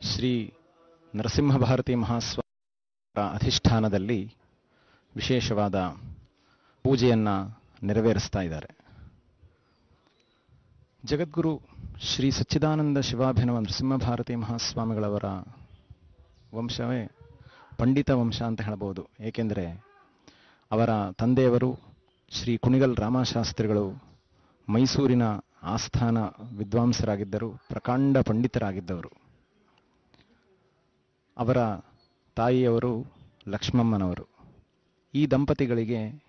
ಶ್ರೀ ನರಸಿಂಹ ಭಾರತಿ ಮಹಾಸ್ವಾಮಿ ಅಧಿಷ್ಠಾನದಲ್ಲಿ ವಿಶೇಷವಾದ ಪೂಜೆಯನ್ನು ನೆರವೇರಿಸ್ತಾ ಇದ್ದಾರೆ. ಜಗದ್ಗುರು ಶ್ರೀ ಸಚ್ಚಿದಾನಂದ ಶಿವಾಭಿನವ ನರಸಿಂಹ ಭಾರತಿ ಮಹಾಸ್ವಾಮಿಗಳವರ ವಂಶವೇ ಪಂಡಿತ ವಂಶ ಅಂತ ಹೇಳ್ಬೋದು ಏಕೆಂದರೆ ಅವರ ತಂದೆಯವರು ಶ್ರೀ ಕುಣಿಗಲ್ ರಾಮಶಾಸ್ತ್ರಿಗಳು ಮೈಸೂರಿನ ಆಸ್ಥಾನ ವಿದ್ವಾಂಸರಾಗಿದ್ದರು, ಪ್ರಕಾಂಡ ಪಂಡಿತರಾಗಿದ್ದವರು. ಅವರ ತಾಯಿಯವರು ಲಕ್ಷ್ಮಮ್ಮನವರು. ಈ ದಂಪತಿಗಳಿಗೆ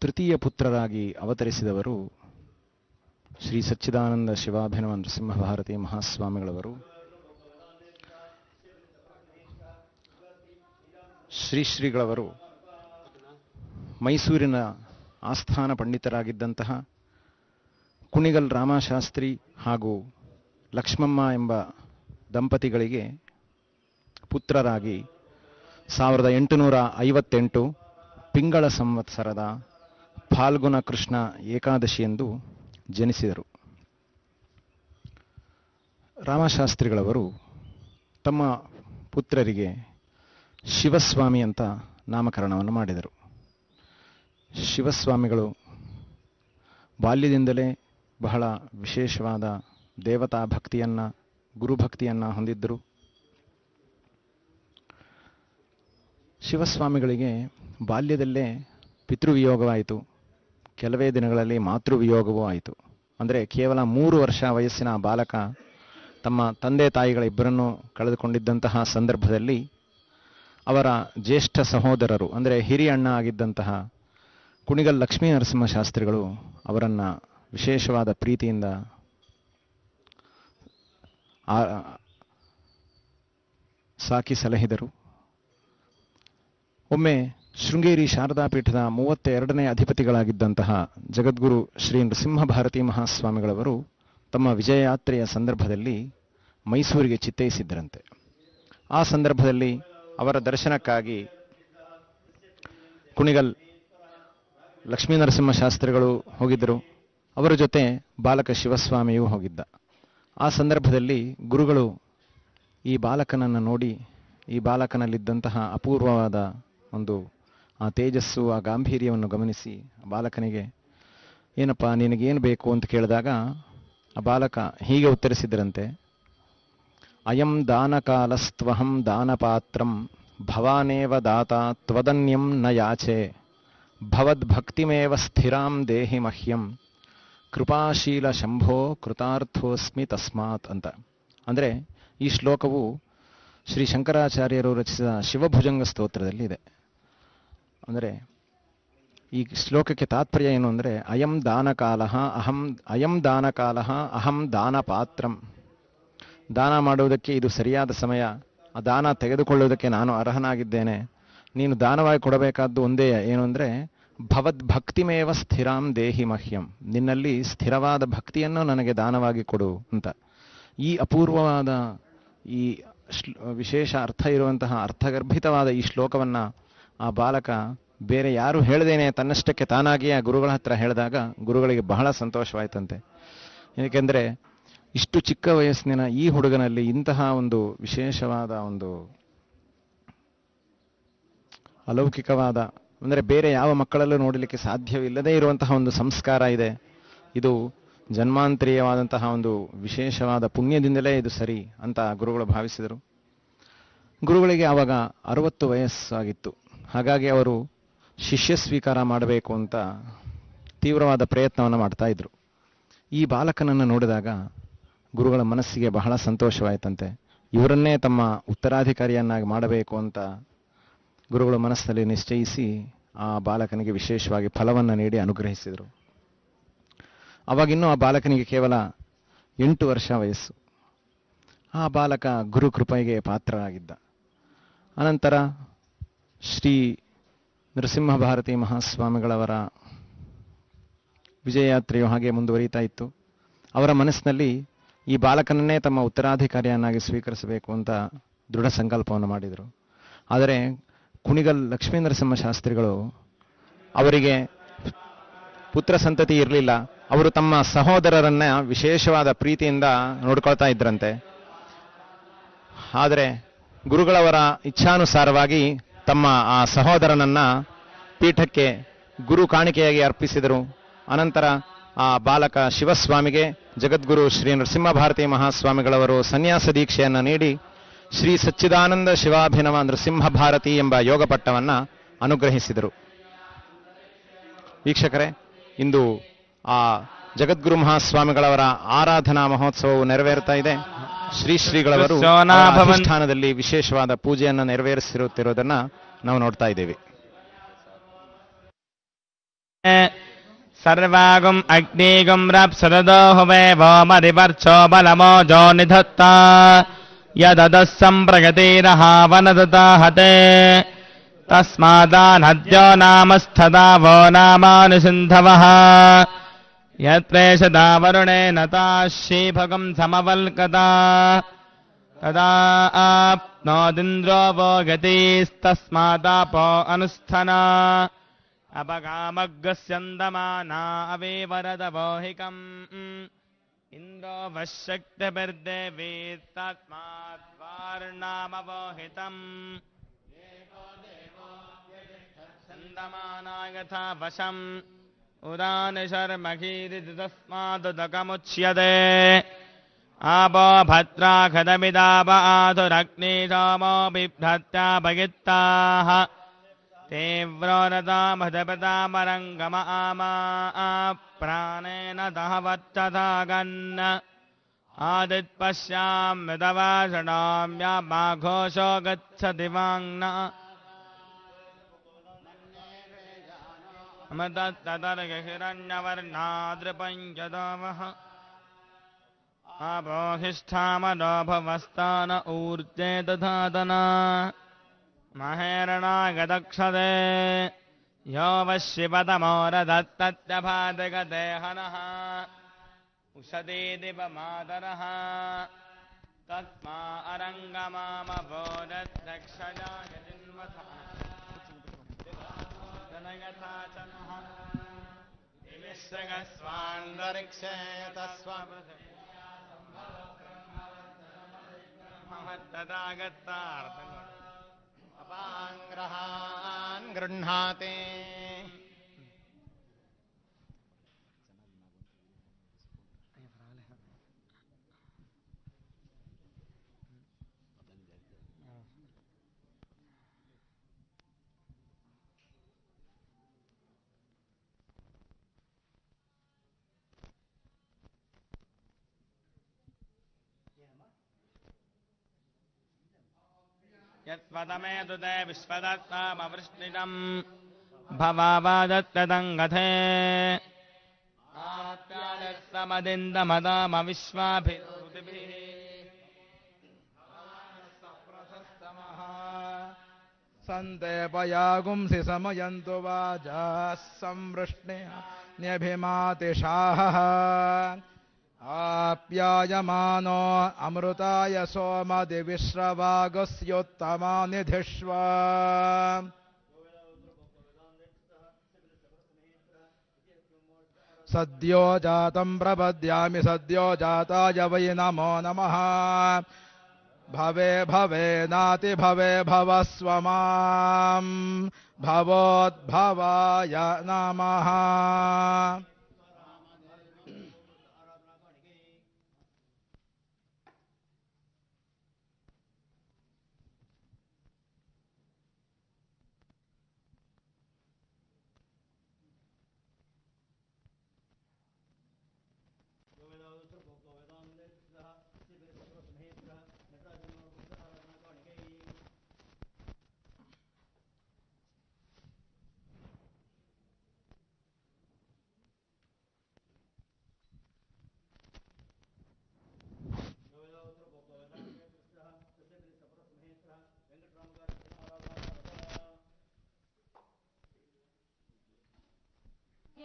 ತೃತೀಯ ಪುತ್ರರಾಗಿ ಅವತರಿಸಿದವರು ಶ್ರೀ ಸಚ್ಚಿದಾನಂದ ಶಿವಾಭಿನವ ನರಸಿಂಹಭಾರತಿ ಮಹಾಸ್ವಾಮಿಗಳವರು. ಶ್ರೀ ಶ್ರೀಗಳವರು ಮೈಸೂರಿನ ಆಸ್ಥಾನ ಪಂಡಿತರಾಗಿದ್ದಂತಹ ಕುಣಿಗಲ್ ರಾಮಶಾಸ್ತ್ರಿ ಹಾಗೂ ಲಕ್ಷ್ಮಮ್ಮ ಎಂಬ ದಂಪತಿಗಳಿಗೆ ಪುತ್ರರಾಗಿ ಸಾವಿರದ ಎಂಟುನೂರ ಐವತ್ತೆಂಟು ಪಿಂಗಳ ಸಂವತ್ಸರದ ಫಾಲ್ಗುಣ ಕೃಷ್ಣ ಏಕಾದಶಿಯೆಂದು ಜನಿಸಿದರು. ರಾಮಶಾಸ್ತ್ರಿಗಳವರು ತಮ್ಮ ಪುತ್ರರಿಗೆ ಶಿವಸ್ವಾಮಿ ಅಂತ ನಾಮಕರಣವನ್ನು ಮಾಡಿದರು. ಶಿವಸ್ವಾಮಿಗಳು ಬಾಲ್ಯದಿಂದಲೇ ಬಹಳ ವಿಶೇಷವಾದ ದೇವತಾ ಭಕ್ತಿಯನ್ನು ಗುರುಭಕ್ತಿಯನ್ನು ಹೊಂದಿದ್ದರು. ಶಿವಸ್ವಾಮಿಗಳಿಗೆ ಬಾಲ್ಯದಲ್ಲೇ ಪಿತೃವಿಯೋಗವಾಯಿತು. ಕೆಲವೇ ದಿನಗಳಲ್ಲಿ ಮಾತೃವಿಯೋಗವೂ ಆಯಿತು. ಅಂದರೆ ಕೇವಲ ಮೂರು ವರ್ಷ ವಯಸ್ಸಿನ ಬಾಲಕ ತಮ್ಮ ತಂದೆ ತಾಯಿಗಳ ಇಬ್ಬರನ್ನು ಕಳೆದುಕೊಂಡಿದ್ದಂತಹ ಸಂದರ್ಭದಲ್ಲಿ ಅವರ ಜ್ಯೇಷ್ಠ ಸಹೋದರರು, ಅಂದರೆ ಹಿರಿಯ ಅಣ್ಣ ಆಗಿದ್ದಂತಹ ಕುಣಿಗಲ್ ಲಕ್ಷ್ಮೀ ನರಸಿಂಹ ಶಾಸ್ತ್ರಿಗಳು ಅವರನ್ನು ವಿಶೇಷವಾದ ಪ್ರೀತಿಯಿಂದ ಸಾಕಿ ಸಲಹಿದರು. ಒಮ್ಮೆ ಶೃಂಗೇರಿ ಶಾರದಾ ಪೀಠದ ಮೂವತ್ತ ಎರಡನೇ ಅಧಿಪತಿಗಳಾಗಿದ್ದಂತಹ ಜಗದ್ಗುರು ಶ್ರೀ ನೃಸಿಂಹ ಭಾರತಿ ಮಹಾಸ್ವಾಮಿಗಳವರು ತಮ್ಮ ವಿಜಯಯಾತ್ರೆಯ ಸಂದರ್ಭದಲ್ಲಿ ಮೈಸೂರಿಗೆ ಚಿತ್ತೈಸಿದ್ದರಂತೆ. ಆ ಸಂದರ್ಭದಲ್ಲಿ ಅವರ ದರ್ಶನಕ್ಕಾಗಿ ಕುಣಿಗಲ್ ಲಕ್ಷ್ಮೀ ನರಸಿಂಹ ಶಾಸ್ತ್ರಿಗಳು ಹೋಗಿದ್ದರು. ಅವರ ಜೊತೆ ಬಾಲಕ ಶಿವಸ್ವಾಮಿಯೂ ಹೋಗಿದ್ದ. ಆ ಸಂದರ್ಭದಲ್ಲಿ ಗುರುಗಳು ಈ ಬಾಲಕನನ್ನು ನೋಡಿ, ಈ ಬಾಲಕನಲ್ಲಿದ್ದಂತಹ ಅಪೂರ್ವವಾದ ಒಂದು ಆ ತೇಜಸ್ಸು, ಆ ಗಾಂಭೀರ್ಯವನ್ನು ಗಮನಿಸಿ ಬಾಲಕನಿಗೆ, ಏನಪ್ಪ, ನಿನಗೇನು ಬೇಕು? ಅಂತ ಕೇಳಿದಾಗ, ಆ ಬಾಲಕ ಹೀಗೆ ಉತ್ತರಿಸಿದರಂತೆ, ಅಯಂ ದಾನಕಾಲಸ್ತ್ವಹಂ ದಾನಪಾತ್ರಂ ಭವಾನೇವ ದಾತ ತ್ವದನ್ಯಂ ನ ಯಾಚೆ ಭವದ್ಭಕ್ತಿಮೇವ ಸ್ಥಿರಾಂ ದೇಹಿ ಮಹ್ಯಂ ಕೃಪಾಶೀಲ ಶಂಭೋ ಕೃತಾರ್ಥೋಸ್ಮಿ ತಸ್ಮಾತ್ ಅಂತ. ಅಂದರೆ ಈ ಶ್ಲೋಕವು ಶ್ರೀ ಶಂಕರಾಚಾರ್ಯರು ರಚಿಸಿದ ಶಿವಭುಜಂಗ ಸ್ತೋತ್ರದಲ್ಲಿ ಇದೆ. ಅಂದರೆ ಈ ಶ್ಲೋಕಕ್ಕೆ ತಾತ್ಪರ್ಯ ಏನು ಅಂದರೆ ಅಯಂ ದಾನಕಾಲ ಅಹಂ ಅಯಂ ದಾನಕಾಲ ಅಹಂ ದಾನಪಾತ್ರಂ ದಾನ ಮಾಡುವುದಕ್ಕೆ ಇದು ಸರಿಯಾದ ಸಮಯ. ಆ ದಾನ ತೆಗೆದುಕೊಳ್ಳುವುದಕ್ಕೆ ನಾನು ಅರ್ಹನಾಗಿದ್ದೇನೆ. ನೀನು ದಾನವಾಗಿ ಕೊಡಬೇಕಾದ್ದು ಒಂದೇ ಏನು ಅಂದರೆ ಭವದ್ಭಕ್ತಿಮೇವ ಸ್ಥಿರಾಂ ದೇಹಿ ಮಹ್ಯಂ. ನಿನ್ನಲ್ಲಿ ಸ್ಥಿರವಾದ ಭಕ್ತಿಯನ್ನು ನನಗೆ ದಾನವಾಗಿ ಕೊಡು ಅಂತ. ಈ ಅಪೂರ್ವವಾದ ಈ ವಿಶೇಷ ಅರ್ಥ ಇರುವಂತಹ ಅರ್ಥಗರ್ಭಿತವಾದ ಈ ಶ್ಲೋಕವನ್ನು ಆ ಬಾಲಕ ಬೇರೆ ಯಾರು ಹೇಳದೇನೆ ತನ್ನಷ್ಟಕ್ಕೆ ತಾನಾಗಿಯೇ ಆ ಗುರುಗಳ ಹತ್ರ ಹೇಳಿದಾಗ ಗುರುಗಳಿಗೆ ಬಹಳ ಸಂತೋಷವಾಯ್ತಂತೆ. ಏಕೆಂದರೆ ಇಷ್ಟು ಚಿಕ್ಕ ವಯಸ್ಸಿನ ಈ ಹುಡುಗನಲ್ಲಿ ಇಂತಹ ಒಂದು ವಿಶೇಷವಾದ ಒಂದು ಅಲೌಕಿಕವಾದ ಅಂದರೆ ಬೇರೆ ಯಾವ ಮಕ್ಕಳಲ್ಲೂ ನೋಡಲಿಕ್ಕೆ ಸಾಧ್ಯವಿಲ್ಲದೇ ಇರುವಂತಹ ಒಂದು ಸಂಸ್ಕಾರ ಇದೆ. ಇದು ಜನ್ಮಾಂತರೀಯವಾದಂತಹ ಒಂದು ವಿಶೇಷವಾದ ಪುಣ್ಯದಿಂದಲೇ ಇದು ಸರಿ ಅಂತ ಗುರುಗಳು ಭಾವಿಸಿದರು. ಗುರುಗಳಿಗೆ ಆವಾಗ ಅರವತ್ತು ವಯಸ್ಸಾಗಿತ್ತು. ಹಾಗಾಗಿ ಅವರು ಶಿಷ್ಯ ಸ್ವೀಕಾರ ಮಾಡಬೇಕು ಅಂತ ತೀವ್ರವಾದ ಪ್ರಯತ್ನವನ್ನು ಮಾಡ್ತಾ ಇದ್ರು. ಈ ಬಾಲಕನನ್ನು ನೋಡಿದಾಗ ಗುರುಗಳ ಮನಸ್ಸಿಗೆ ಬಹಳ ಸಂತೋಷವಾಯಿತಂತೆ. ಇವರನ್ನೇ ತಮ್ಮ ಉತ್ತರಾಧಿಕಾರಿಯನ್ನಾಗಿ ಮಾಡಬೇಕು ಅಂತ ಗುರುಗಳ ಮನಸ್ಸಿನಲ್ಲಿ ನಿಶ್ಚಯಿಸಿ ಆ ಬಾಲಕನಿಗೆ ವಿಶೇಷವಾಗಿ ಫಲವನ್ನು ನೀಡಿ ಅನುಗ್ರಹಿಸಿದರು. ಅವಾಗಿನ್ನೂ ಆ ಬಾಲಕನಿಗೆ ಕೇವಲ ಎಂಟು ವರ್ಷ ವಯಸ್ಸು. ಆ ಬಾಲಕ ಗುರು ಕೃಪೆಗೆ ಪಾತ್ರರಾಗಿದ್ದ. ಅನಂತರ ಶ್ರೀ ನರಸಿಂಹ ಭಾರತಿ ಮಹಾಸ್ವಾಮಿಗಳವರ ವಿಜಯಯಾತ್ರೆಯು ಹಾಗೆ ಮುಂದುವರಿತಾ ಇತ್ತು. ಅವರ ಮನಸ್ಸಿನಲ್ಲಿ ಈ ಬಾಲಕನನ್ನೇ ತಮ್ಮ ಉತ್ತರಾಧಿಕಾರಿಯನ್ನಾಗಿ ಸ್ವೀಕರಿಸಬೇಕು ಅಂತ ದೃಢ ಸಂಕಲ್ಪವನ್ನು ಮಾಡಿದರು. ಆದರೆ ಕುಣಿಗಲ್ ಲಕ್ಷ್ಮೀ ನರಸಿಂಹ ಶಾಸ್ತ್ರಿಗಳು ಅವರಿಗೆ ಪುತ್ರ ಸಂತತಿ ಇರಲಿಲ್ಲ. ಅವರು ತಮ್ಮ ಸಹೋದರರನ್ನ ವಿಶೇಷವಾದ ಪ್ರೀತಿಯಿಂದ ನೋಡ್ಕೊಳ್ತಾ ಇದ್ರಂತೆ. ಆದರೆ ಗುರುಗಳವರ ಇಚ್ಛಾನುಸಾರವಾಗಿ ತಮ್ಮ ಆ ಸಹೋದರನನ್ನ ಪೀಠಕ್ಕೆ ಗುರು ಕಾಣಿಕೆಯಾಗಿ ಅರ್ಪಿಸಿದರು. ಅನಂತರ ಆ ಬಾಲಕ ಶಿವಸ್ವಾಮಿಗೆ ಜಗದ್ಗುರು ಶ್ರೀ ನರಸಿಂಹ ಭಾರತಿ ಮಹಾಸ್ವಾಮಿಗಳವರು ಸನ್ಯಾಸ ದೀಕ್ಷೆಯನ್ನು ನೀಡಿ ಶ್ರೀ ಸಚ್ಚಿದಾನಂದ ಶಿವಾಭಿನವ ನರಸಿಂಹ ಭಾರತಿ ಎಂಬ ಯೋಗ ಪಟ್ಟವನ್ನ ಅನುಗ್ರಹಿಸಿದರು ವೀಕ್ಷಕರೇ ಇಂದು ಆ ಜಗದ್ಗುರು ಮಹಾಸ್ವಾಮಿಗಳವರ ಆರಾಧನಾ ಮಹೋತ್ಸವವು ನೆರವೇರುತ್ತಾ ಇದೆ ಶ್ರೀ ಶ್ರೀಗಳವರು ಸೋನಾಭವನ್- ಅಧಿಷ್ಠಾನದಲ್ಲಿ ವಿಶೇಷವಾದ ಪೂಜೆಯನ್ನು ನೆರವೇರಿಸಿರುತ್ತಿರುವುದನ್ನ ನಾವು ನೋಡ್ತಾ ಇದ್ದೇವೆ सर्वागुम् अग्निगुम् रप्सरदो हुवे वोमरिवर्चो बलमोजो निधत्ता यददः सम्प्रगतिरः वनदता हते तस्मादानद्यो नामस्थदा वो नामानुसिन्धवः। यत्रेषदा वरुणेन ताश्रीभगम् समवल्कता तदा आप्नोदिन्द्रो वो गतिस्तस्मादापो अनुस्थना। अपगामग्रस्यन्दमाना अवेवरदवोहिकम् इन्द्रो वः शक्तिबर्दे वेत्तास्मार्णामवहितम् छन्दमाना आपो वशम् पुरानिशर्मघीरितस्मादुतकमुच्यते आबर्त्रा बिभ्रत्या भगित्ताः। तीव्रोरतामधपतामरङ्गम आमा प्राणेन दहवच्चथा गन् आदित्पश्याम्यदवाषणाम्याघोषो गच्छति वाङ्न मदत्तदर्गहिरण्यवर्णादृपञ्चदावः आपोहिष्ठामनोभवस्तान ऊर्जे दधातना महेरणागदक्षदे। योऽ वश्यपदमोरदत्तत्यभादगदेहनः उषदे दिवमादरः। तस्मा अरङ्गमामबोध्रक्षाय स्वाण्डरिक्षेतस्व ्रहान् गृह्णाते। यस्वदमे दुदे विश्वदत्तामवृष्टिरम् भवादत्तदङ्गधे समदिन्दमदामविश्वाभिः प्रथस्तमः सन्ते पयागुंसि समयन्तु वाजाः संवृष्ण्यभिमातिशाहः आप्यायमानो अमृताय सोमदिविश्रवागस्योत्तमा निधिष्व सद्यो जातं प्रपद्यामि, सद्यो जाताय वै नमो नमः। भवे भवे, नाति, भवे, भवस्व भवोद्भवाय नमः।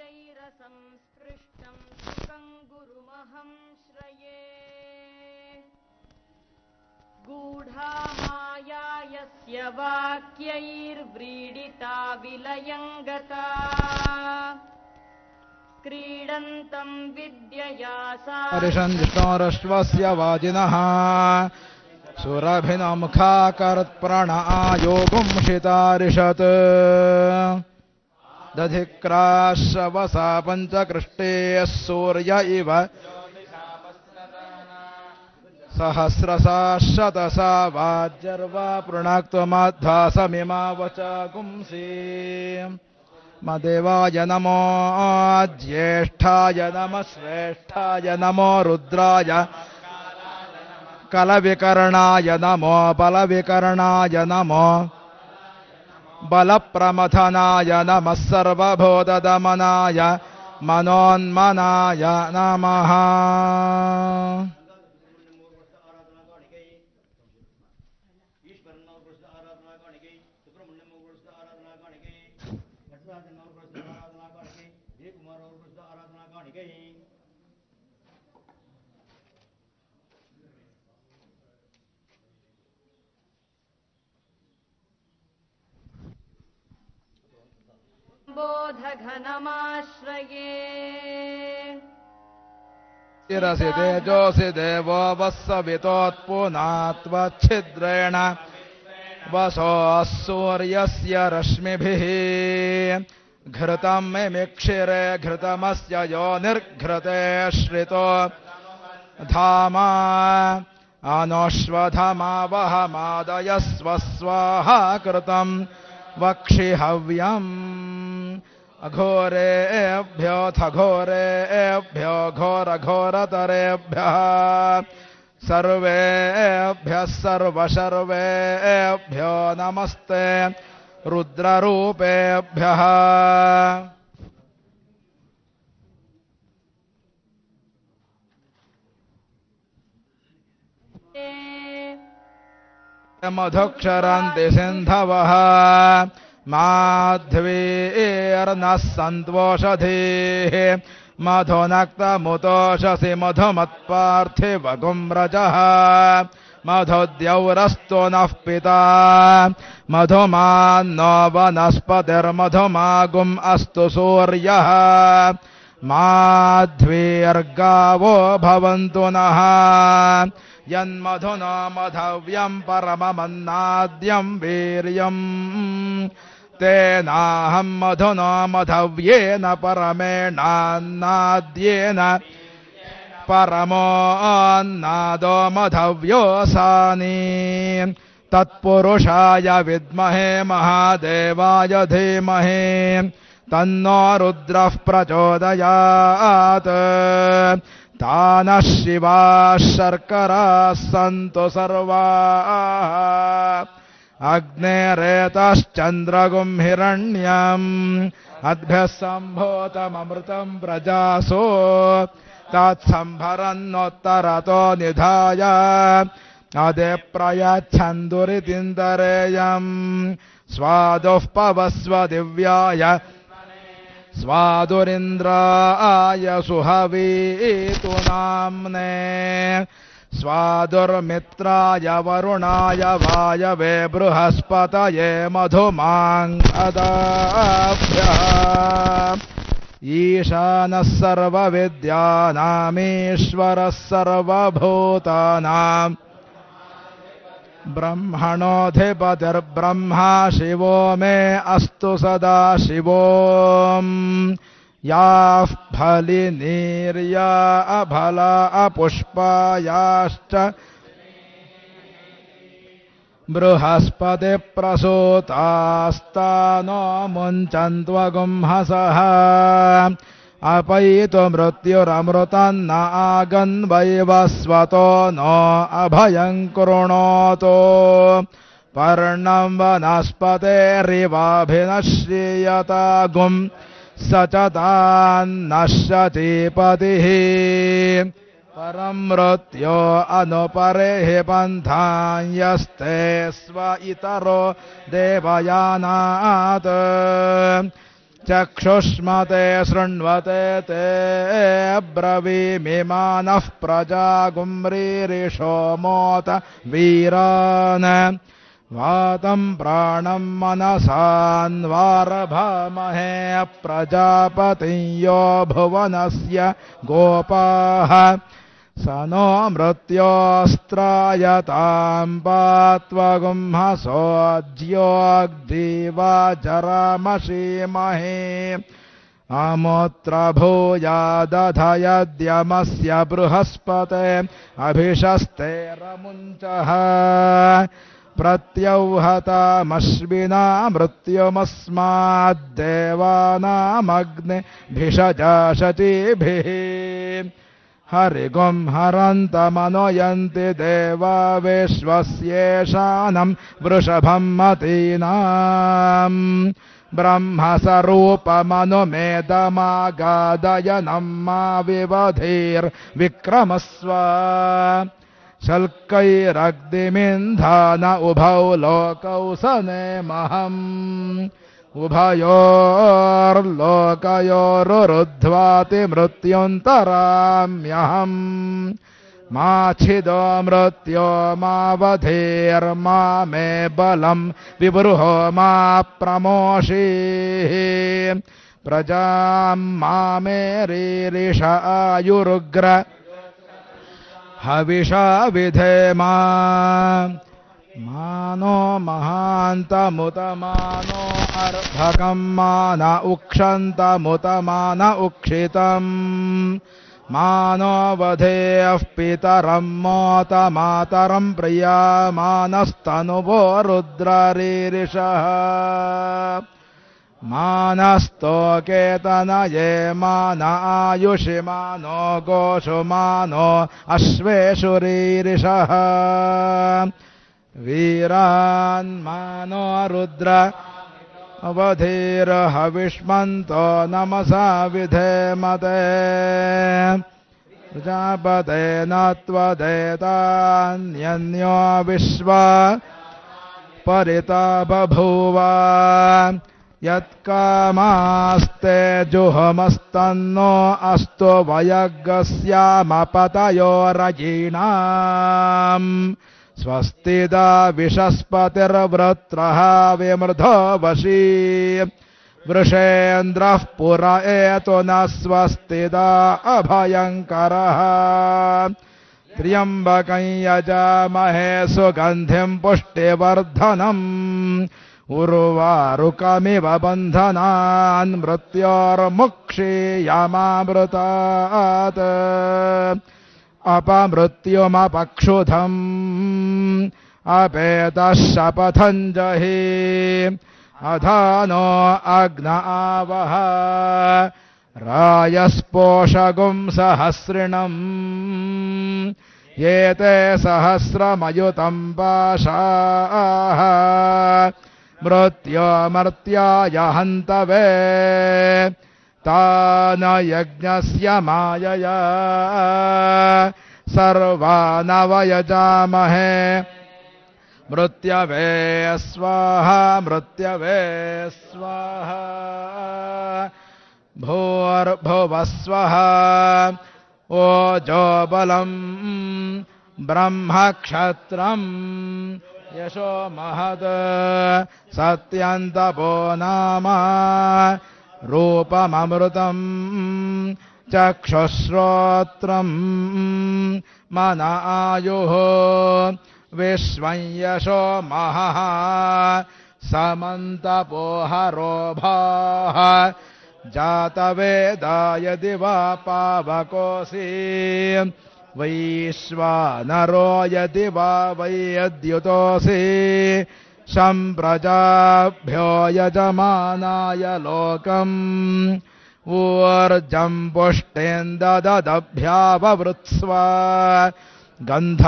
यैरसंस्पृष्टं सुखं गुरुमहं श्रये। गूढा माया यस्य वाक्यैर्व्रीडिता विलयङ्गता क्रीडन्तम् विद्यया सा हरिषन् विष्णोरश्वस्य वाजिनः। सुरभिनमुखाकरत्प्रण आयोगुंशितारिषत् दधिक्राश्रवसा पञ्चकृष्टेः सूर्य इव सहस्रसा शतसा वाज्यर्वा पृणाक्त्वमाध्वासमिमा वचागुंसि मदेवाय नमो ज्येष्ठाय नमः श्रेष्ठाय नमो रुद्राय कलविकर्णाय नमो बलविकर्णाय नमो बलप्रमथनाय नमः सर्वभूतदमनाय मनोन्मनाय नमः शिरसि तेजोसि देवो वत्सवितोत्पुनात्वच्छिद्रेण वसोः सूर्यस्य रश्मिभिः। घृतम् मिमिक्षिरे घृतमस्य यो निर्घृते श्रितो। धामा अनुष्वधमावहमादयस्व स्वाहा कृतम् वक्षिहव्यम् अघोरेभ्योऽथ घोरेभ्यो घोरघोरतरेभ्यः। सर्वेभ्यः सर्वशर्वेभ्यो नमस्ते रुद्ररूपेभ्यः। मधुक्षरन्ति सिन्धवः। माध्वीर्नः सन्त्वोषधीः मधुनक्तमुतोषसि मधुमत्पार्थिवगुम्रजः मधुद्यौरस्तु नः पिता। मधुमान्नो वनस्पतिर्मधुमागुम् अस्तु सूर्यः। माध्वीर्गावो भवन्तु नः। यन्मधुना मधव्यम् परममन्नाद्यम् वीर्यम्। तेनाहम् मधुना मधव्येन परमेणान्नाद्येन परमोऽन्नादो मधव्योऽसानि तत्पुरुषाय विद्महे महादेवाय धीमहि। तन्नो रुद्रः प्रचोदयात्। तानः शिवाः शर्कराः सन्तु सर्वाः। अग्नेरेतश्चन्द्रगुम् हिरण्यम् अद्भ्यः सम्भूतममृतम् प्रजासो तत्सम्भरन्नोत्तरतो निधाय। अदे प्रयच्छन्दुरितिन्दरेयम्। स्वादुः पवस्व दिव्याय। स्वादुरिन्द्राय सुहवीतु नाम्ने। स्वादुर्मित्राय वरुणाय वायवे बृहस्पतये मधुमाङ्गदाभ्यः ईशानः सर्वविद्यानामीश्वरः सर्वभूतानाम्। ब्रह्मणोऽधिपतिर्ब्रह्मा शिवो मे अस्तु सदा शिवो याः फलिनीर्या अफला अपुष्पायाश्च। बृहस्पतिप्रसूतास्तानो मुञ्चन्त्वगुंहसः अपैतु मृत्युरमृतन्न आगन्वैवस्वतो नो अभयम् कृणोतु पर्णम् वनस्पतेरिवाभिनश्रीयता गुम् स च तान्नश्यतीपतिः परम् मृत्यो अनुपरेः पन्थान् यस्ते स्व इतरो देवयानात्। चक्षुष्मते शृण्वते ते ब्रवीमिमानः प्रजा गुम्रीरिषो मोत वीरान्। वातम् प्राणम् मनसान्वारभामहे प्रजापति यो भुवनस्य गोपाः। स नो मृत्योऽस्त्रायताम् पात्वगुंहसोऽग्दीवाजरमषीमहे अमुत्र भूयादधयद्यमस्य बृहस्पते अभिषस्तेरमुञ्चः प्रत्यौहतामश्विना मृत्युमस्माद्देवानामग्निभिषजाशतीभिः हरिगुं हरन्तमनुयन्ति देवा विश्वस्येषानं वृषभं मतीनाम् ब्रह्मस्वरूपमनुमेदमागादयनं मा विवधीर्विक्रमस्व शल्कैरग्निमिन्धान उभौ लोकौ सनेमहम् उभयोर्लोकयोरुरुध्वाति मृत्युन्तराम्यहम्। मा छिदो मृत्यो मावधेर्मा मे बलम् विबृहो मा प्रमोषीः। प्रजाम् मा मे रीरिष आयुरुग्र हविषा विधेमा मानो महान्तमुतमानो अर्भकम् मान उक्षन्तमुतमान उक्षितम्। मानो वधेयः पितरम् मोत मातरम् प्रियामानस्तनुवो रुद्ररीरिषः मानस्तोकेतनये मान आयुषि मानो गोषु मानो अश्वेषु रीरिषः वीरान्मानो रुद्र अवधीर्हविष्मन्तो नमसा विधेमते। प्रजापतेन त्वदेतान्यन्यो विश्व परिता बभूव यत्कामास्ते जुहमस्तन्नो अस्तु वयग्स्यामपतयोरयीणाम् स्वस्तिदा विशस्पतिर्वृत्रः विमृधो वशी। वृषेन्द्रः पुर एतु न स्वस्तिदा अभयङ्करः। त्र्यम्बकं यजामहे सुगन्धिम् पुष्टिवर्धनम्। उर्वारुकमिव बन्धनान् मृत्योर्मुक्षीयामामृतात् अपमृत्युमपक्षुधम् अपेतः शपथम् जहि। अधानो अग्न आवह रायस्पोषगुम् सहस्रिणम्। एते सहस्रमयुतम् पाशाः मृत्योमर्त्याय हन्तवे तान यज्ञस्य मायया। सर्वानवयजामहे। मृत्यवे स्वाहा मृत्यवे स्वाहा। भूर्भुवस्वः। ओजो बलम् ब्रह्मक्षत्रम् यशो महत् सत्यन्तपो नाम रूपममृतम् चक्षुश्रोत्रम् मन आयुः विश्वं यशो महः समन्तपोहरोभाः जातवेदाय दिवा पावकोऽसि वैश्वानरो यदि वा वै यद्युतोऽसि। सम्प्रजाभ्यो यजमानाय लोकम्। ऊर्जम् पुष्टेन्ददभ्याववृत्स्व गन्ध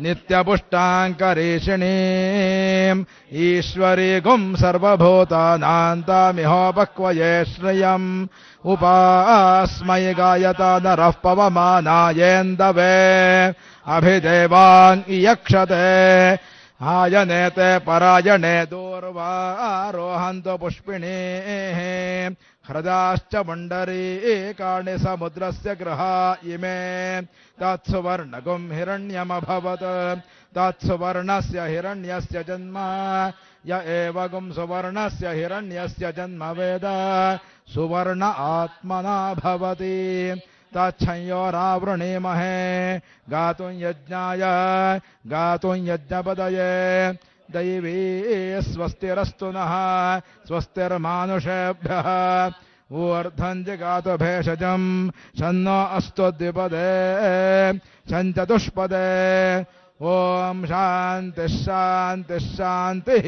नित्यपुष्टाङ्करेषिणीम् ईश्वरीगुम् सर्वभूतानान्तामिहोपक्वये श्रियम् उपास्मै गायता नरः पवमानायेन्दवे। अभिदेवान् इयक्षते। आयनेते परायणे दूर्वारोहन्तु पुष्पिणीः हृदाश्च मण्डरीकाणि समुद्रस्य गृहा इमे। तत्सुवर्णगुं हिरण्यमभवत् तत्सुवर्णस्य हिरण्यस्य जन्म। य एव गुं सुवर्णस्य हिरण्यस्य जन्म वेद। सुवर्ण आत्मना भवति। तच्छंयोरावृणीमहे गातुं यज्ञाय। गातुं यज्ञपदये। दैवी स्वस्तिरस्तु नः स्वस्तिर्मानुषेभ्यः। ऊर्ध्वम् जिगातु भेषजम् शन्नो अस्तु द्विपदे शञ्चतुष्पदे। ॐ शान्तिः शान्तिः।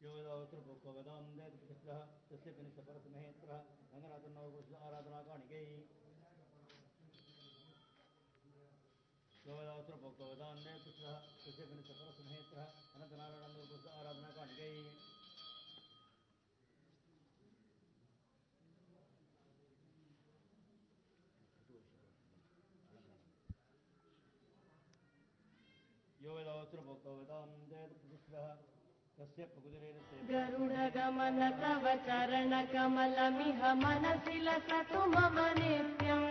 योगदात्र भोगदान्ते कृष्णः तस्य कनिष्ठपरसमहेत्रः रङ्गनाथनवपुरुष आराधनाकाणिकै योगदात्र भोगदान्ते कृष्णः तस्य कनिष्ठपरसमहेत्रः अनन्तनारायणनवपुरुष आराधनाकाणिकै यो वेदावत्र भोगवतां जयकृष्णः गरुडगमन तव चरणकमलमिह मनसि लसतु मम नित्यम्।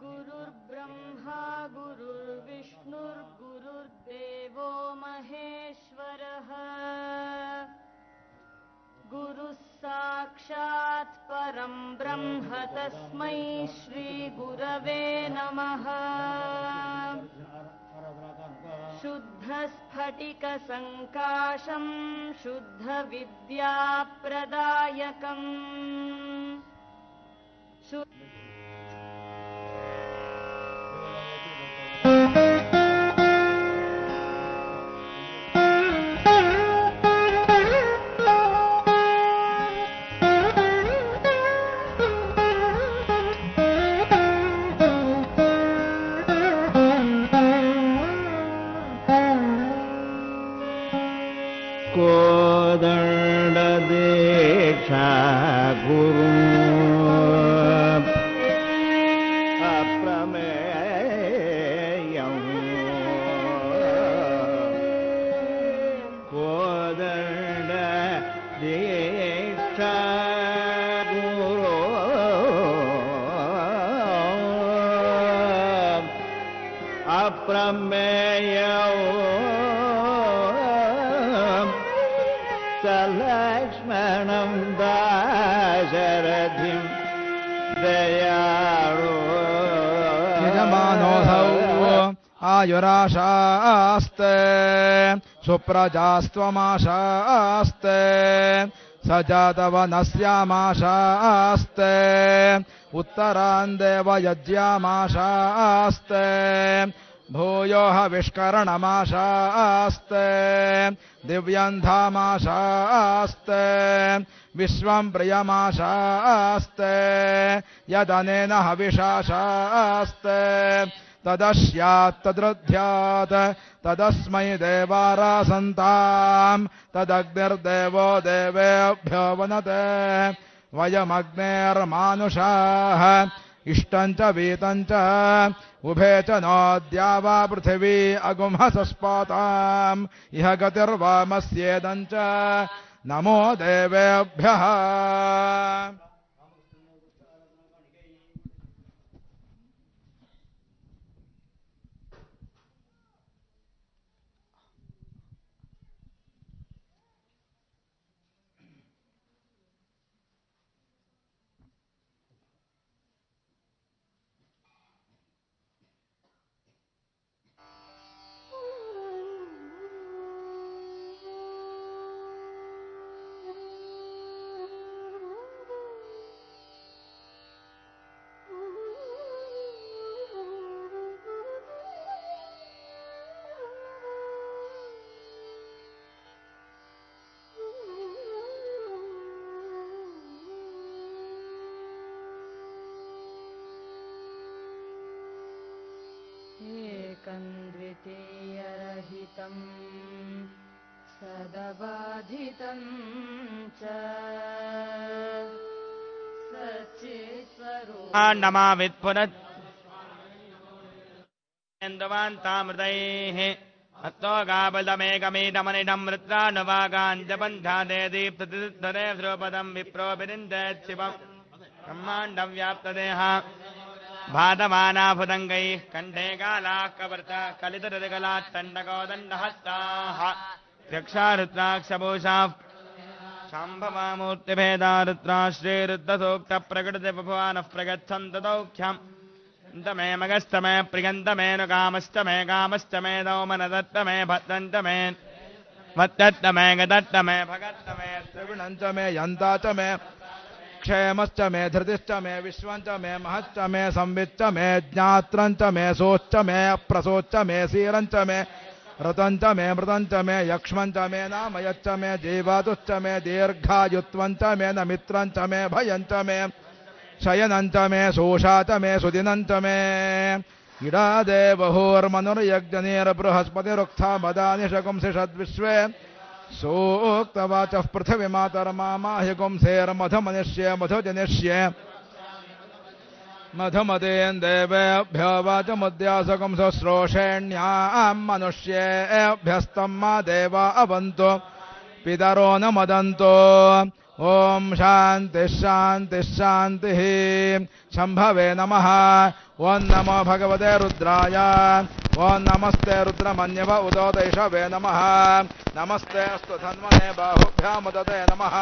गुरुर्ब्रह्मा गुरुर्विष्णुर्गुरुर्देवो महेश्वरः। गुरुः साक्षात् परम् ब्रह्म तस्मै श्रीगुरवे नमः। शुद्धस्फटिकसङ्काशम् शुद्धविद्याप्रदायकम् सुप्रजास्त्वमाशास्ते स जातवनस्यामाशास्ते उत्तरान् देवयज्ञामाशास्ते भूयो हविष्करणमाशास्ते दिव्यन्धामाशास्ते। विश्वम् प्रियमाशास्ते यदनेन हविषाशास्ते तदस्यात् तदृध्यात्। तदस्मै देवारासन्ताम्। तदग्निर्देवो देवेभ्यो वनते वयमग्नेर्मानुषाः। इष्टम् च वीतम् च। उभे च नोद्या वा पृथिवी अगुंहसस्पाताम् इह गतिर्वामस्येदम् च। नमो देवेभ्यः। द्वितीयरहितम् सदबाधितम् च नमावित्पुनत् न्दवान् मृतैः हतो गाबलमेकमिदमनिडम् मृत्रा न वागाञ्जबन्धा देदीप्रति देवम् विप्रोभिनिन्दयत् शिवम् ब्रह्माण्डव्याप्तदेहा भादमानाभुदङ्गैः कण्ठे कालाः कवर्ता कलितरगलात्तण्डकोदण्डहस्ताः यक्षारुद्राक्षभूषाः शाम्भवामूर्तिभेदा रुद्रा श्रीरुद्रसूक्तप्रकृतिभुवानः प्रगच्छन्तदौख्यम् मे मगस्तमे प्रियन्तमे नु कामस्तमे कामस्तमे दौमनदत्तमे भद्रन्तमे भद्दत्तमे गदत्तमे भगत्तमे त्रिगुणञ्च मे यन्ता च मे क्षेमश्च मे धृतिश्च मे विश्वञ्च मे महश्च मे संविच्च मे ज्ञात्रञ्च मे सोच्च मे अप्रसोच्च मे सीरञ्च मे ऋतञ्च मे मृतञ्च मे यक्ष्मञ्च मे नामयच्च मे जीवातुश्च मे दीर्घायुत्वञ्च मे न मित्रञ्च मे भयञ्च मे शयनञ्च मे शोषा च मे सुदिनञ्च मे इडादेवहोर्मनुर्यज्ञनीर्बृहस्पतिरुक्था मदानि शकुंसि षद्विश्वे सूक्तवाचः पृथिवीमातर्मामाह्यगुंसेर्मधुमनिष्ये मधुजनिष्ये। मधुमतेन् देवेभ्यो वाचमुद्यासकं शुश्रूषेण्याम् मनुष्येभ्यस्तम् मा देवा अवन्तु पितरो न मदन्तो। ॐ शांति शम्भवे नमः। ॐ नमो भगवते रुद्रा ओं नमस्ते रुद्रमन्यव वे नम। नमस्ते अस्तु धन्वने बाहुभ्यामुदते नमः।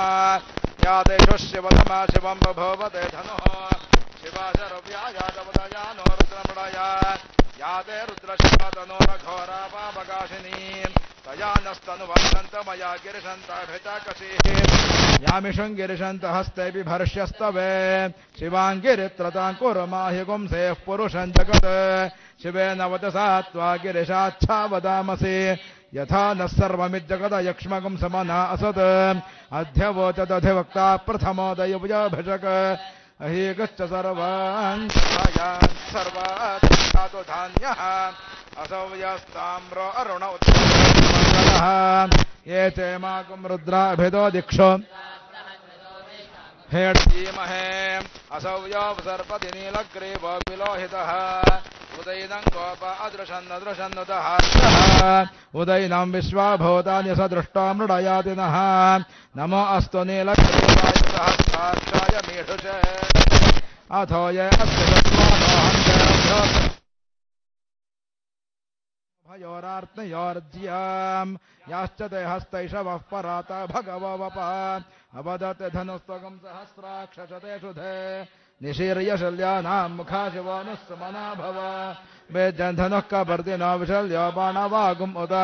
या शिव शिवतमा शिवम् बभोवते धनुः। शिवाशरव्यायादवदया नो रुद्रमृडया या ते रुद्रशिवतनो रघोरा पापकाशिनी तया यामिषं गिरिशन्त हस्ते बिभर्ष्यस्तवे शिवाङ्गिरित्रतां कुर्माहि गुंसेः पुरुषं जगत् शिवेन वचसा त्वा गिरिशाच्छा वदामसि यथा नः सर्वमिज्जगद यक्ष्मगं समना असत् अध्यवोचदधिवक्ता प्रथमोदयभुजाभिषक अहीगश्च सर्वान् यान् सर्वात् धान्यः असौ अरुण ये चेमाकं रुद्राभिदो दिक्षो। हेडीमहे असौ सर्पति नीलग्रीवो विलोहितः उदैनं गोप अदृशन्नदृशन्नुतः उदैनं विश्वाभूतानि स दृष्टा मृडयाति नः नमो अस्तु नीलग्रीवाय सहस्राक्षाय मीढुषे अथो ये सत्त्वानोऽहङ्करभ्यो भयोरार्तयोर्ज्याम् याश्च ते हस्तैषवः पराता भगववप अवदते धनुस्त्वगम् सहस्राक्षशतेषु धे निशीर्यशल्यानाम् मुखाशिवोनुः सुमना भव वेजन्धनुः कपर्दिनो विशल्यो बाणवागुम् उत।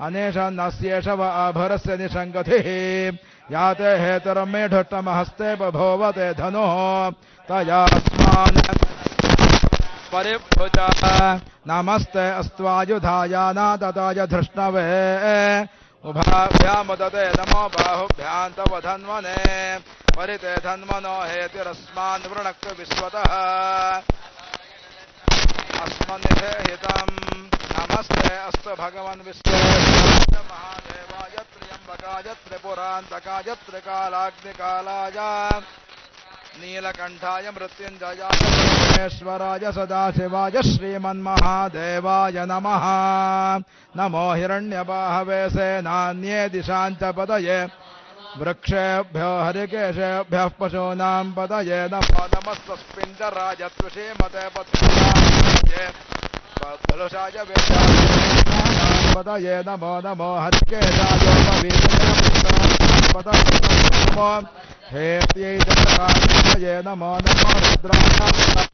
अनेशन्नस्येषव आभरस्य निषङ्गतिः याते हेतुरमेढुष्टमहस्ते बभूवते धनुः। तयास्मान् परिभुज नमस्ते अस्त्वायुधायानादताय धृष्णवे। उभाभ्यामुदते नमो बाहुभ्यां तव परिते धन्वनो हेतिरस्मान् वृणक्तु विश्वतः अस्मन्निषेहितम् नमस्ते अस्तु भगवन् विश्वेश्वराय महादेवाय त्र्यम्बकाय त्रिपुरान्तकाय त्रिकालाग्निकालाय। नीलकण्ठाय मृत्युञ्जयाय परमेश्वराय सदाशिवाय श्रीमन्महादेवाय नमः। नमो हिरण्यबाहवे सेनान्ये दिशाञ्च पदये वृक्षेभ्यो हरिकेशेभ्यः पशूनाम् पदये। नमो नमस्तस्मिञ्जराय त्रिषीमते पत्ये फलुषाय वेदानाम् पदये। नमो नमो हरिकेशाय पदये नमो हेत्यै दत्तकाय नमो नमो रुद्राय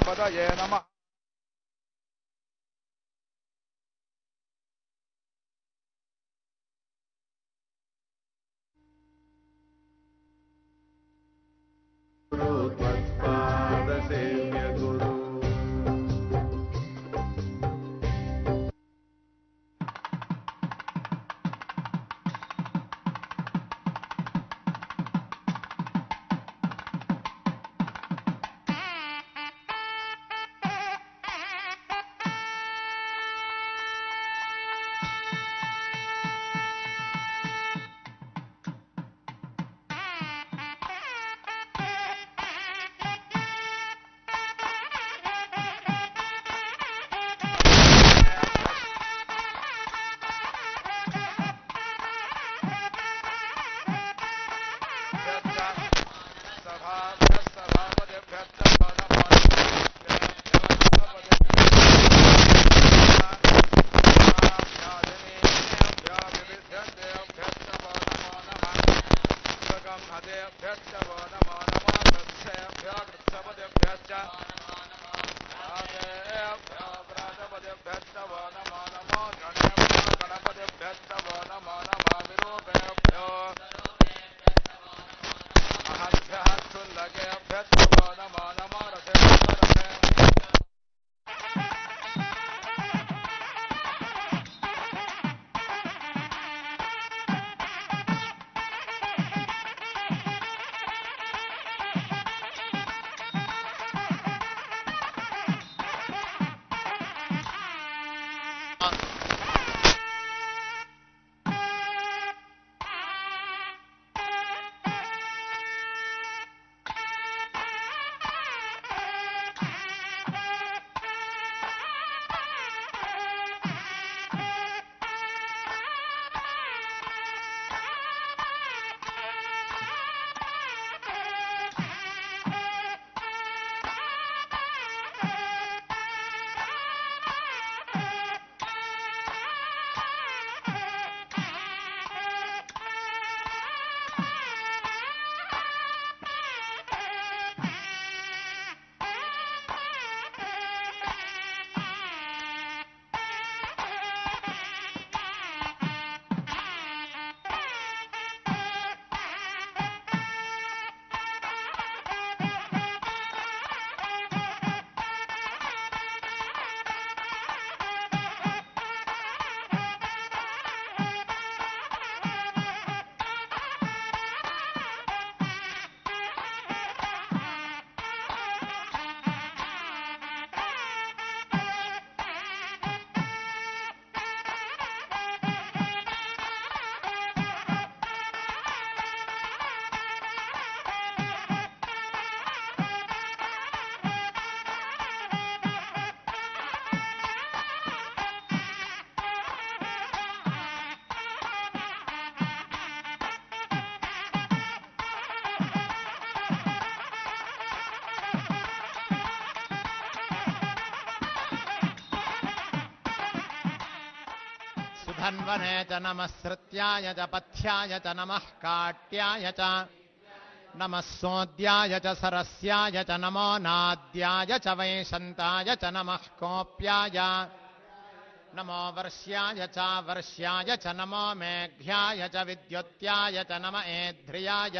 पदये नमः धन्वने च नमः च पथ्याय च, नमः काट्याय च नमः सोद्याय च, सरस्याय च, नमो नाद्याय च वैशन्ताय च, नमः कोऽप्याय, नमो वर्ष्याय च वर्ष्याय च, नमो मेघ्याय च, विद्युत्याय च, नम एध्रियाय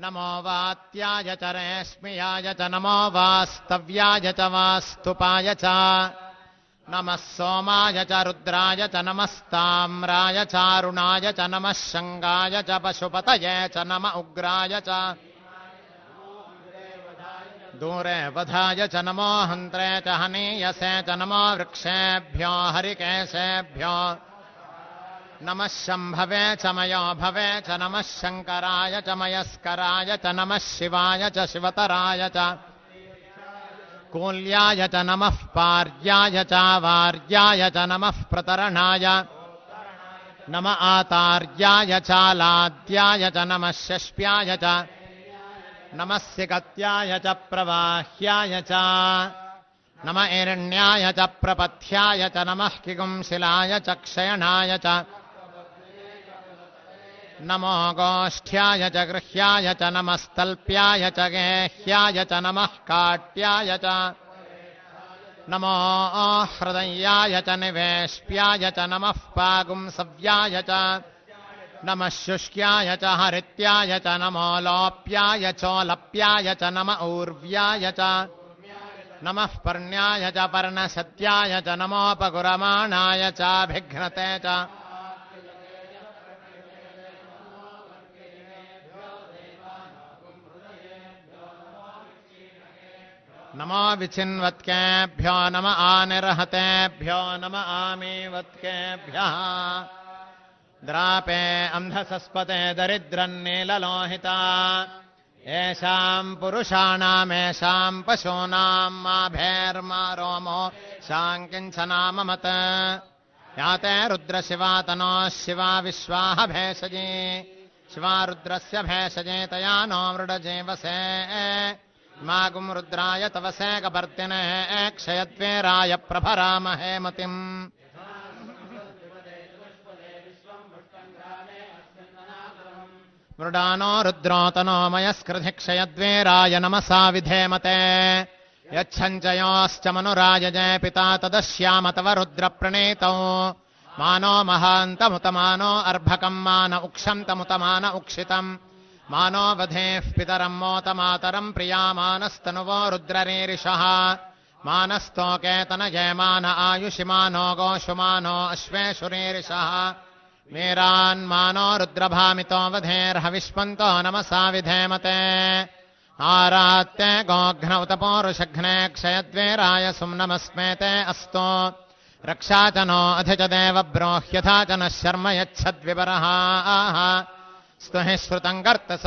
नमो वात्याय च रेश्म्याय च, नमो वास्तव्याय च, वास्तुपाय च। नमः सोमाय च रुद्राय च नमस्ताम्राय चारुणाय च नमः शङ्गाय च पशुपतये च नम उग्राय च दूरे वधाय च नमो हन्त्रे च हनीयसे च नमो वृक्षेभ्यो हरिकेशेभ्यो नमः शम्भवे च मयो भवे च नमः शङ्कराय च मयस्कराय च नमः शिवाय च शिवतराय च कूल्याय च नमः पार्याय च वार्याय च नमः प्रतरणाय। नम आतार्याय चालाद्याय च नमः शष्प्याय च। नमः सिकत्याय च प्रवाह्याय च। नम एरण्याय च प्रपथ्याय च। नमः किगुंशिलाय च क्षयणाय च। नमो गोष्ठ्याय च गृह्याय च नमस्तल्प्याय च गेह्याय च नमः काट्याय च नमो हृदयाय च निवेश्प्याय च नमः पागुंसव्याय च नमः शुष्क्याय च हरित्याय च नमो लोप्याय चोलप्याय च नम ऊर्व्याय च नमः पर्ण्याय च पर्णसत्याय च नमोपगुरमाणाय चाभिघ्नते च नमो विचिन्वत्केभ्यो नम आनिर्हतेभ्यो नम आमीवत्केभ्यः। द्रापे अन्धसस्पते दरिद्रन्नीललोहिता येषाम् पुरुषाणामेषाम् पशूनाम् माभेर्मा रोमो शाम् किञ्चनाममत् याते रुद्रशिवा तनोः शिवा विश्वाः भेषजी। शिवा रुद्रस्य भेषजे तया नो मृडजीवसे। मागुम् रुद्राय तवसे कपर्तिने क्षयद्वेराय प्रभरामहे मतिम् मृडानो रुद्रोतनो मयस्कृधिक्षयद्वेराय नमसा विधेमते। यच्छञ्चयोश्च मनुरायजय पिता तदश्याम तव रुद्रप्रणीतौ। मानो महान्तमुतमानो अर्भकम् मान उक्षन्तमुतमान उक्षितम् मानो वधेः पितरम् मोतमातरम् प्रियामानस्तनुवो रुद्ररीरिषः। मानस्तोकेतनये मान आयुषिमानो गोषुमानो अश्वेषुरीरिषः। वीरान्मानो रुद्रभामितो वधेर्हविष्पन्तो नमसा विधेमते। आरात्ते गोघ्न उत पौरुषघ्ने क्षयद्वेराय सुम्नमस्मेते अस्तु रक्षा च नो अधि च देव ब्रोह्यथा च नः शर्म यच्छद्विपरः स्तु हि श्रुतम् कर्त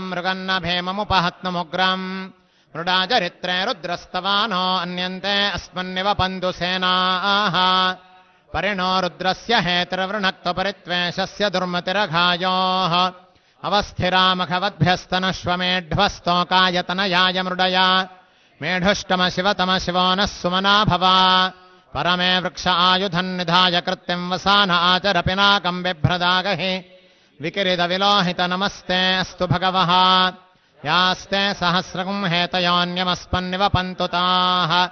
मृगन्न भेममुपहत्नमुग्रम् मृडाचरित्रे रुद्रस्तवानो अन्यन्ते अस्मन्निव पन्दुसेनाः। परिणो रुद्रस्य हेतृवृणक्त्वपरित्वेषस्य दुर्मतिरघायोः। अवस्थिरामखवद्भ्यस्तनश्वमेढ्वस्तोकायतनयाय मृडया। मेढुष्टम शिवतम शिवो नः सुमना भवा परमे वृक्ष आयुधन्निधाय कृत्यम् वसान आचर पिनाकम् बिभ्रदागहि विकिरिदविलोहित नमस्ते अस्तु भगवः। यास्ते सहस्रगुम् हेतयोऽन्यमस्पन्निव पन्तुताः।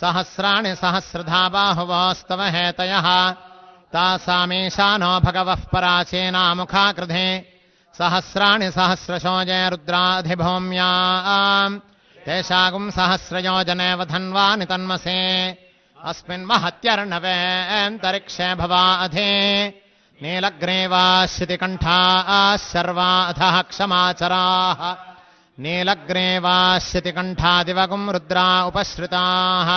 सहस्राणि सहस्रधा बाहुवोस्तव हेतयः। तासामीशानो भगवः पराचीनामुखा कृधे सहस्राणि सहस्रशोजे रुद्राधिभूम्याम् तेषागुम् सहस्रयोजनेव धन्वानि तन्मसे। अस्मिन् महत्यर्णवेऽन्तरिक्षे भवा अधि नीलग्रीवाश्यतिकण्ठाः सर्वा अधः क्षमाचराः नीलग्रीवाश्यतिकण्ठादिवगुम् रुद्रा उपश्रिताः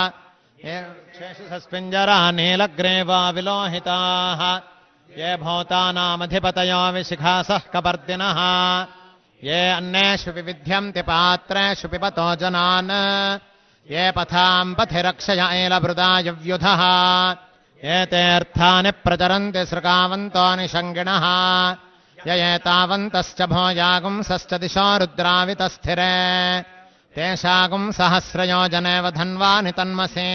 ये शेषसस्पिञ्जरा नीलग्रीवा विलोहिताः ये भूतानामधिपतयो विशिखासः कपर्दिनः ये अन्येषु विविध्यन्ति पात्रेषु पिबतो जनान् ये पथाम् पथि रक्षय एलभृदायव्युधः एतेऽर्थानि प्रचरन्ति सृगावन्तो निषङ्गिणः य एतावन्तश्च भोजागुंसश्च दिशो रुद्रावितस्थिरे। तेषागुम् सहस्रयोजनेव धन्वानि तन्मसे।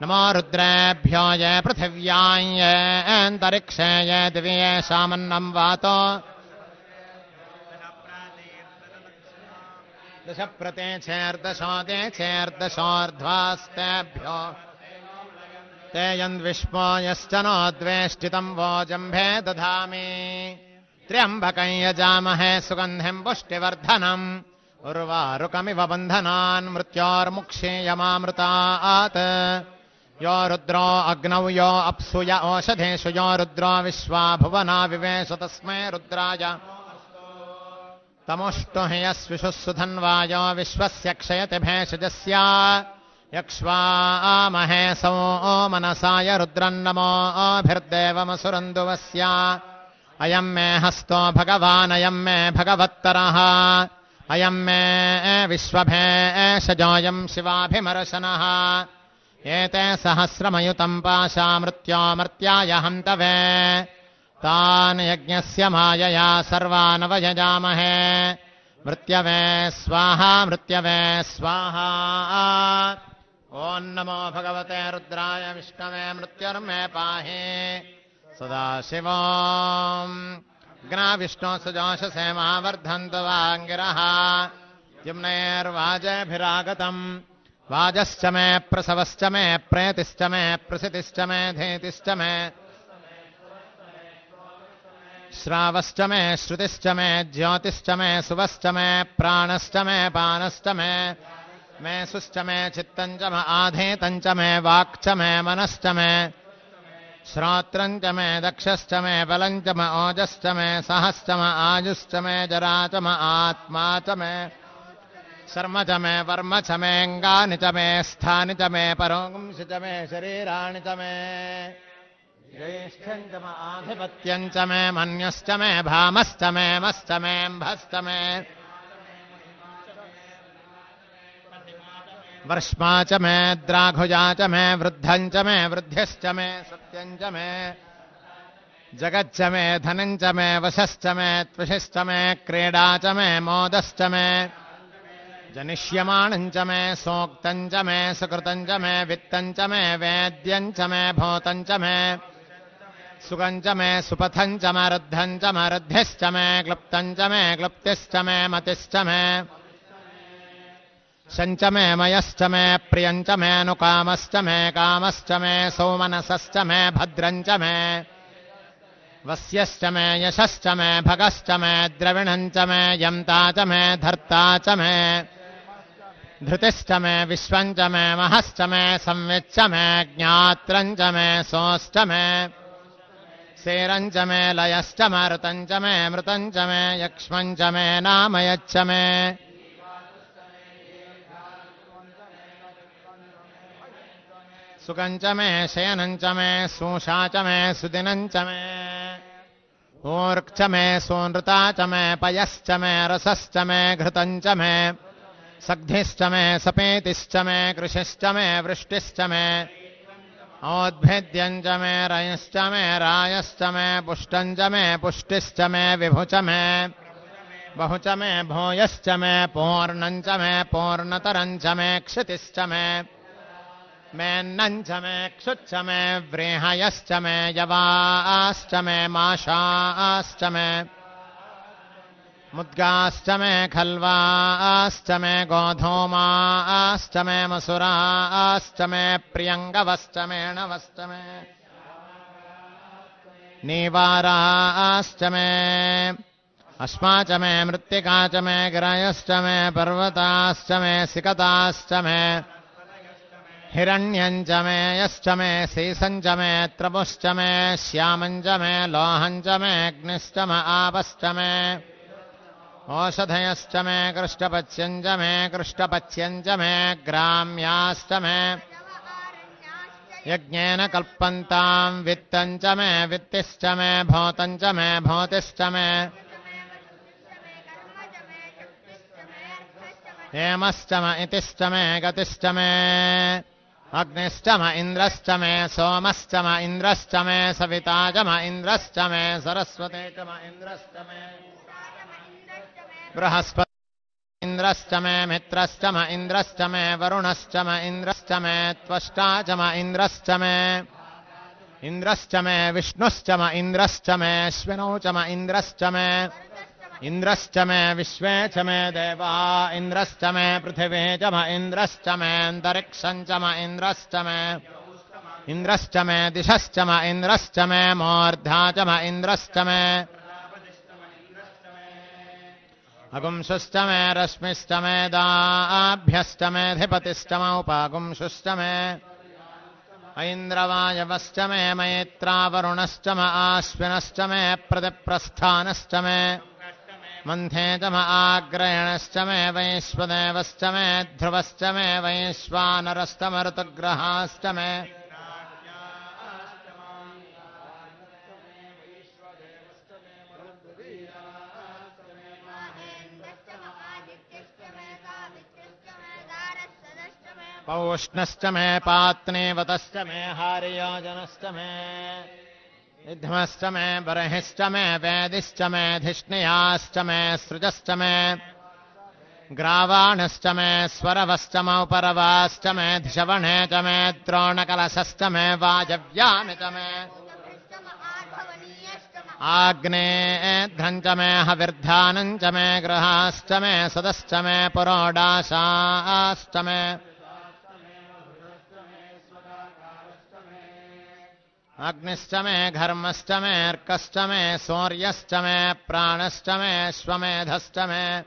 नमो रुद्रेभ्यो ये पृथिव्याम् ये दिवि येषामन्नम् वातो। दश प्रतेच्छेर्दशो देच्छेर्दशोर्ध्वास्तेभ्यो ते यन्द्विष्मो यश्च वो जम्भे दधामि। त्र्यम्बकम् यजामहे सुगन्धिम् पुष्टिवर्धनम्। उर्वारुकमिव बन्धनान् मृत्योर्मुक्षीयमामृतात् यो रुद्रो अग्नौ, यो अप्सु, य ओषधेषु यो रुद्रो विश्वा भुवना विवेश, तस्मै रुद्राय। तमुष्टु हि यस्विषुः सुधन्वायो, विश्वस्य क्षयति भेषजस्य। यक्ष्वामहे सो मनसाय रुद्रन्नमोभिर्देवमसुरन्दुवस्य अयम् मे हस्तो भगवानयम् मे भगवत्तरः। अयम् मे विश्वभेषजोऽयम् शिवाभिमर्शनः। एते सहस्रमयुतम् पाशामृत्योमर्त्याय हन्तवे। तान् यज्ञस्य मायया सर्वानवयजामहे। मृत्यवे, स्वाहा मृत्यवे, स्वाहा। ॐ नमो भगवते रुद्राय विष्णवे मृत्युर्मे पाहि सदाशिवो ग्नाविष्णो सुजोषसेमावर्धन्तु वाङ्गिरः। युम्नैर्वाजेभिरागतम् वाजश्च मे, प्रसवश्च मे, प्रेतिश्च मे, प्रसितिश्च मे, धीतिश्च मे। श्रावश्च मे, श्रुतिश्च मे, ज्योतिश्च मे, सुवश्च मे, प्राणश्च मे, पानश्च मे। मे सुश्च मे चित्तञ्च म आधेतञ्च मे वाक्च मे मनश्च मे श्रोत्रञ्च मे दक्षश्च मे बलञ्च म ओजश्च मे सहश्च म आयुश्च मे जरा च म आत्मा च मे शर्म च मे वर्म च मेऽङ्गानि च मे स्थानि च मे परोंसि च मे शरीराणि च मे ज्येष्ठम् च म च मे मन्यश्च मे भामश्च मे मश्च मेऽम्भश्च मे वर्ष्मा च मे द्राघुजा च मे वृद्धम् च मे वृद्ध्यश्च मे सत्यम् च मे जगच्च मे धनम् च मे वशश्च मे त्वशिश्च मे क्रीडा च मे मोदश्च मे जनिष्यमाणम् च मे सोक्तम् च मे सुकृतम् च मे वित्तम् च मे वेद्यम् च मे भूतम् च मे सुखम् च मे सुपथम् च मरुद्धम् च मरुद्धिश्च मे क्लुप्तम् च मे क्लुप्तिश्च मे मतिश्च मे शञ्च मे मयश्च मे प्रियम् च मे अनुकामश्च मे कामश्च मे सौमनसश्च मे भद्रम् च मे वस्यश्च मे यशश्च मे भगश्च मे द्रविणम् मे यन्ता च मे धर्ता च मे धृतिश्च मे विश्वम् च मे महश्च मे संविच्च मे ज्ञात्रम् च मे सोश्च मे सेरम् च मे लयश्च मरुतम् च मे मृतम् च मे यक्ष्मम् मे नामयच्च मे सुखम् च मे शयनम् च मे सूषा च मे सुदिनम् च मे ऊर्क् च मे सोनृता च मे पयश्च मे रसश्च मे घृतम् च मे सग्धिश्च मे सपेतिश्च मे कृशिश्च मे वृष्टिश्च मे औद्भिद्यम् च मे रयश्च मे रायश्च मे पुष्टम् च मे पुष्टिश्च मे विभु च मे बहु च मे भूयश्च मे पूर्णम् च मे पूर्णतरम् च मे क्षितिश्च मे मेन्नम् च मे क्षुच्च मे व्रेहयश्च मे यवाश्च मे माशाश्च मे मुद्गाश्च मे खल्वाश्च मे गोधूमाश्च मे मसुराश्च मे प्रियङ्गवश्च मे णवश्च मे नीवाराश्च मे अस्मा च मे मृत्तिका च मे गिरयश्च मे पर्वताश्च मे सिकताश्च मे हिरण्यम् च मे यश्च मे सीसम् मे त्रपुश्च मे श्यामम् च मे लोहम् च मे आपश्च मे ओषधयश्च मे कृष्टपच्यम् च मे कृष्टपच्यम् च मे ग्राम्याश्च मे यज्ञेन कल्पन्ताम् वित्तम् च मे वित्तिश्च मे भूतम् च मे भूतिश्च मे हेमश्च म इतिश्च मे गतिश्च मे अग्निश्च म इन्द्रश्च मे सोमश्च म इन्द्रश्च मे सविता च म इन्द्रश्च मे सरस्वती च म इन्द्रश्च मे बृहस्पति इन्द्रश्च मे मित्रश्च म इन्द्रश्च मे वरुणश्च म इन्द्रश्च मे त्वष्टा च म इन्द्रश्च मे विश्वे च मे देवा इन्द्रश्च मे पृथिवी च म इन्द्रश्च मे अन्तरिक्षम् च म इन्द्रश्च मे इन्द्रश्च मे दिशश्च म इन्द्रश्च मे मूर्धा च म इन्द्रश्च मे अगुंशुश्च मे रश्मिश्च मे दाभ्यश्च मेऽधिपतिश्च म उपागुंशुश्च मे ऐन्द्रवायवश्च मे मैत्रावरुणश्च म आश्विनश्च मे प्रतिप्रस्थानश्च मे मन्थे च म आग्रयणश्च मे वैश्वदेवश्च मे ध्रुवश्च मे वैश्वानरस्तमऋतुग्रहाश्च मे पौष्णश्च मे पात्नीवतश्च मे हार्योजनश्च मे विध्मश्च मे बर्हिश्च मे वेदिश्च मे धिष्णयाश्च मे सृजश्च मे ग्रावाणश्च मे स्वरवश्च मौपरवाश्च मे धिषवणे च मे द्रोणकलशश्च मे वाजव्यानि च मे च मे हविर्धानम् मे गृहाश्च मे सदश्च मे पुरोडाशाश्च मे अग्निश्च मे घर्मश्च मे अर्कश्च मे सूर्यश्च मे प्राणश्च मे श्वमेधश्च मे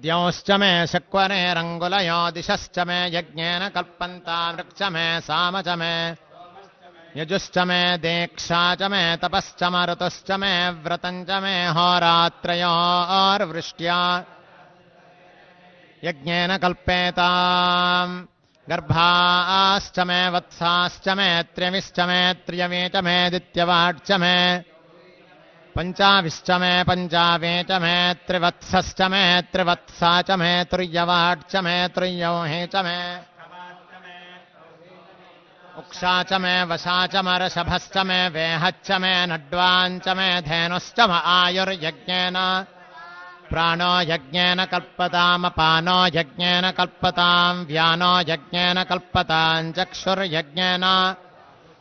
द्यौश्च मे शक्वरेरङ्गुलयो दिशश्च मे यज्ञेन कल्पन्ता वृक्ष मे साम च मे यजुश्च मे दीक्षा च मे तपश्च मरुतुश्च मे व्रतम् मे होरात्रयोर्वृष्ट्या। यज्ञेन कल्पेताम्। गर्भाश्च मे वत्साश्च मे त्र्यविश्च मे त्र्यवे च मे दित्यवाट् च मे पञ्चाविश्च मे पञ्चावे च मे त्रिवत्सश्च मे त्रिवत्सा च मे तुर्यवाट् च मे तुर्यौहे मे उक्षा मे वशा च वेहच्च मे नड्वाञ्च मे धेनुश्च म आयुर्यज्ञेन प्राणो यज्ञेन कल्पतामपानो यज्ञेन कल्पताम् व्यानो यज्ञेन कल्पताम् चक्षुर्यज्ञेन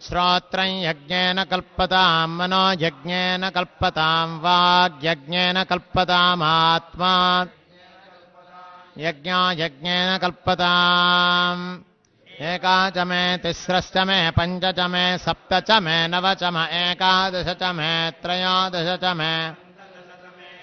श्रोत्रम् यज्ञेन कल्पताम् मनो यज्ञेन कल्पताम् वाग्यज्ञेन कल्पतामात्मा यज्ञो यज्ञेन कल्पताम् एका मे तिस्रश्च मे पञ्च च मे सप्त च मे नव च म एकादश च मे त्रयोदश च मे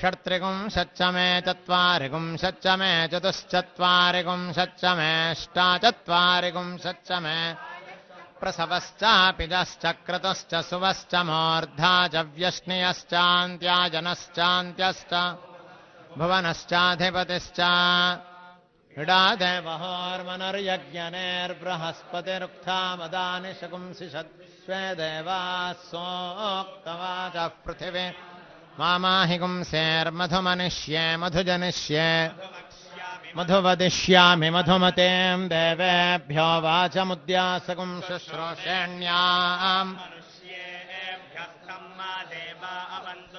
सप्तविंशतिश्च मे नवविंशतिश्च म एकत्रिंशच्च मे विंशतिश्च मे चतुर्विंशतिश्च मे अष्टाविंशतिश्च मे षट्त्रिगुंशच्च मे चत्वारिगुंशच्च मे चतुश्चत्वारिगुंशच्च मे अष्टाचत्वारिगुंशच्च मे प्रसवश्चापिजश्च क्रतुश्च सुवश्च मूर्धा च व्यश्नियश्चान्त्याजनश्चान्त्यश्च भुवनश्चाधिपतिश्च हिडादेवहोर्मनुर्यज्ञनेर्बृहस्पतिरुक्थामदानि शकुंसि षद्विश्वे देवाः सोक्तवाचः पृथिवी मामाहि पुंसेर्मधुमनिष्ये मधुजनिष्ये। मधुवदिष्यामि मधुमतेम् देवेभ्यो वाचमुद्यासकुं शुश्रूषेण्याम्।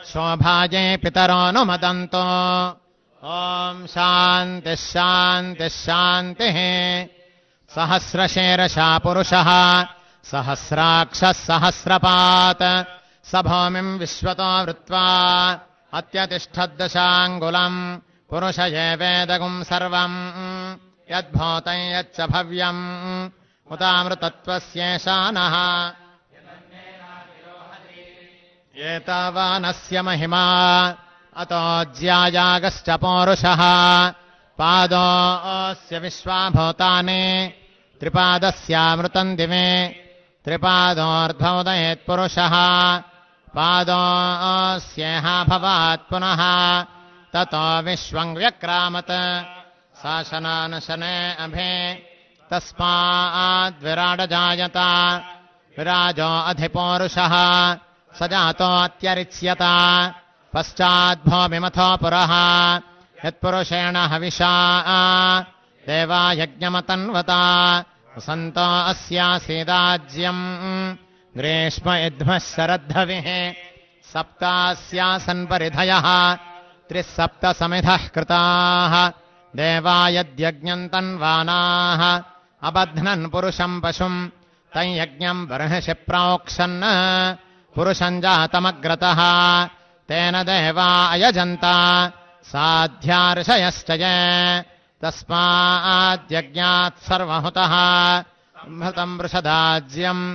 शोभाजे पितरोऽनुमदन्तो। ॐ शान्तिः शान्तिः शान्तिः। सहस्रशेरशा पुरुषः सहस्राक्षः सहस्रपात् स भूमिम् विश्वतो वृत्वा अत्यतिष्ठद्दशाङ्गुलम् पुरुष एवेदगुम् सर्वम् यद्भूतम् यच्च भव्यम् उतामृतत्वस्येषानः एतावानस्य महिमा अतोऽज्यायागश्च पौरुषः। पादोऽस्य विश्वाभूतानि त्रिपादस्यामृतम् दिवे। त्रिपादोऽर्धोदयेत्पुरुषः पादोऽस्येहा भवात् पुनः। ततो विश्वम् व्यक्रामत्। शासनानुशने अभे। तस्माद्विराडजायत विराजो अधिपौरुषः। स जातोऽत्यरिच्यत पश्चाद्भोमिमथो पुरः। यत्पुरुषेण हविषा। देवा यज्ञमतन्वता। सन्तो अस्यासीदाज्यम् ग्रीष्म यद्मः शरद्धविः सप्तास्यासन् परिधयः त्रिः सप्त समिधः कृताः देवा यद्यज्ञम् तन्वानाः अबध्नन् पुरुषम् पशुम् तम् यज्ञम् बर्हिषि प्रोक्षन् पुरुषम् जातमग्रतः तेन देवा अयजन्त साध्यार्षयश्च ये तस्माद्यज्ञात् सर्वहुतः मृतम् वृषदाज्यम्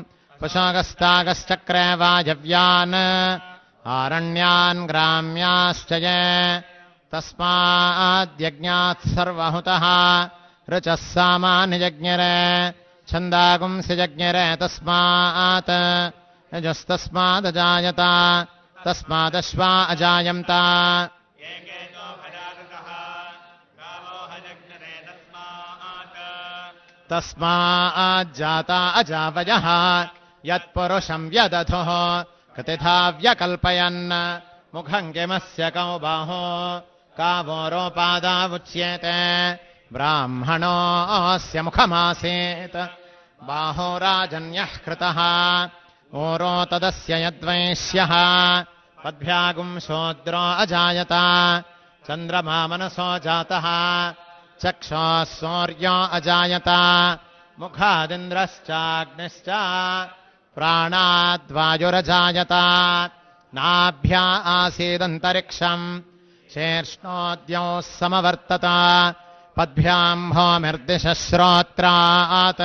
पशोगस्तागश्चक्रे वायव्यान् आरण्यान् ग्राम्याश्च तस्माद्यज्ञात् सर्वहुतः। ऋचः सामान्यजज्ञरे। छन्दागुंसि जज्ञरे तस्मात्। यजस्तस्मादजायत। तस्मादश्वा अजायन्त। तस्माज्जाता अजावयः। यत्पुरुषम् व्यदधुः। कतिथा व्यकल्पयन्। मुखम् किमस्य कौ बाहो कावोरोपादावुच्येते ब्राह्मणोऽस्य मुखमासीत्। बाहो राजन्यः कृतः। ओरो तदस्य यद्वैश्यः पद्भ्यागुम् शूद्रो अजायत। चन्द्रमा मनसो जातः। चक्षोः सूर्यो अजायत। मुखादिन्द्रश्चाग्निश्च प्राणाद्वायुरजायत नाभ्या आसीदन्तरिक्षम्। शीर्ष्णोद्यौ समवर्तत। पद्भ्याम् भौमिर्दिशः श्रोत्रात्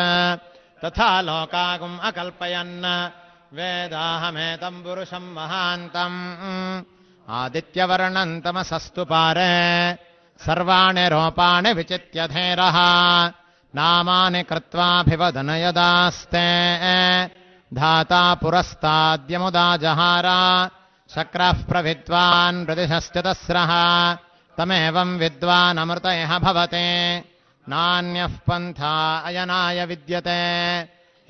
तथा लोकागुम् अकल्पयन्। वेदाहमेतम् पुरुषम् महान्तम्। आदित्यवर्णम् तमसस्तु पारे। सर्वाणि रूपाणि विचित्यधेरः। नामानि कृत्वाभिवदन यदास्ते धाता पुरस्ताद्यमुदा जहार शक्रः प्रविद्वान् प्रदिशश्चतस्रः तमेवम् विद्वानमृतयः भवते। नान्यः पन्था अयनाय विद्यते।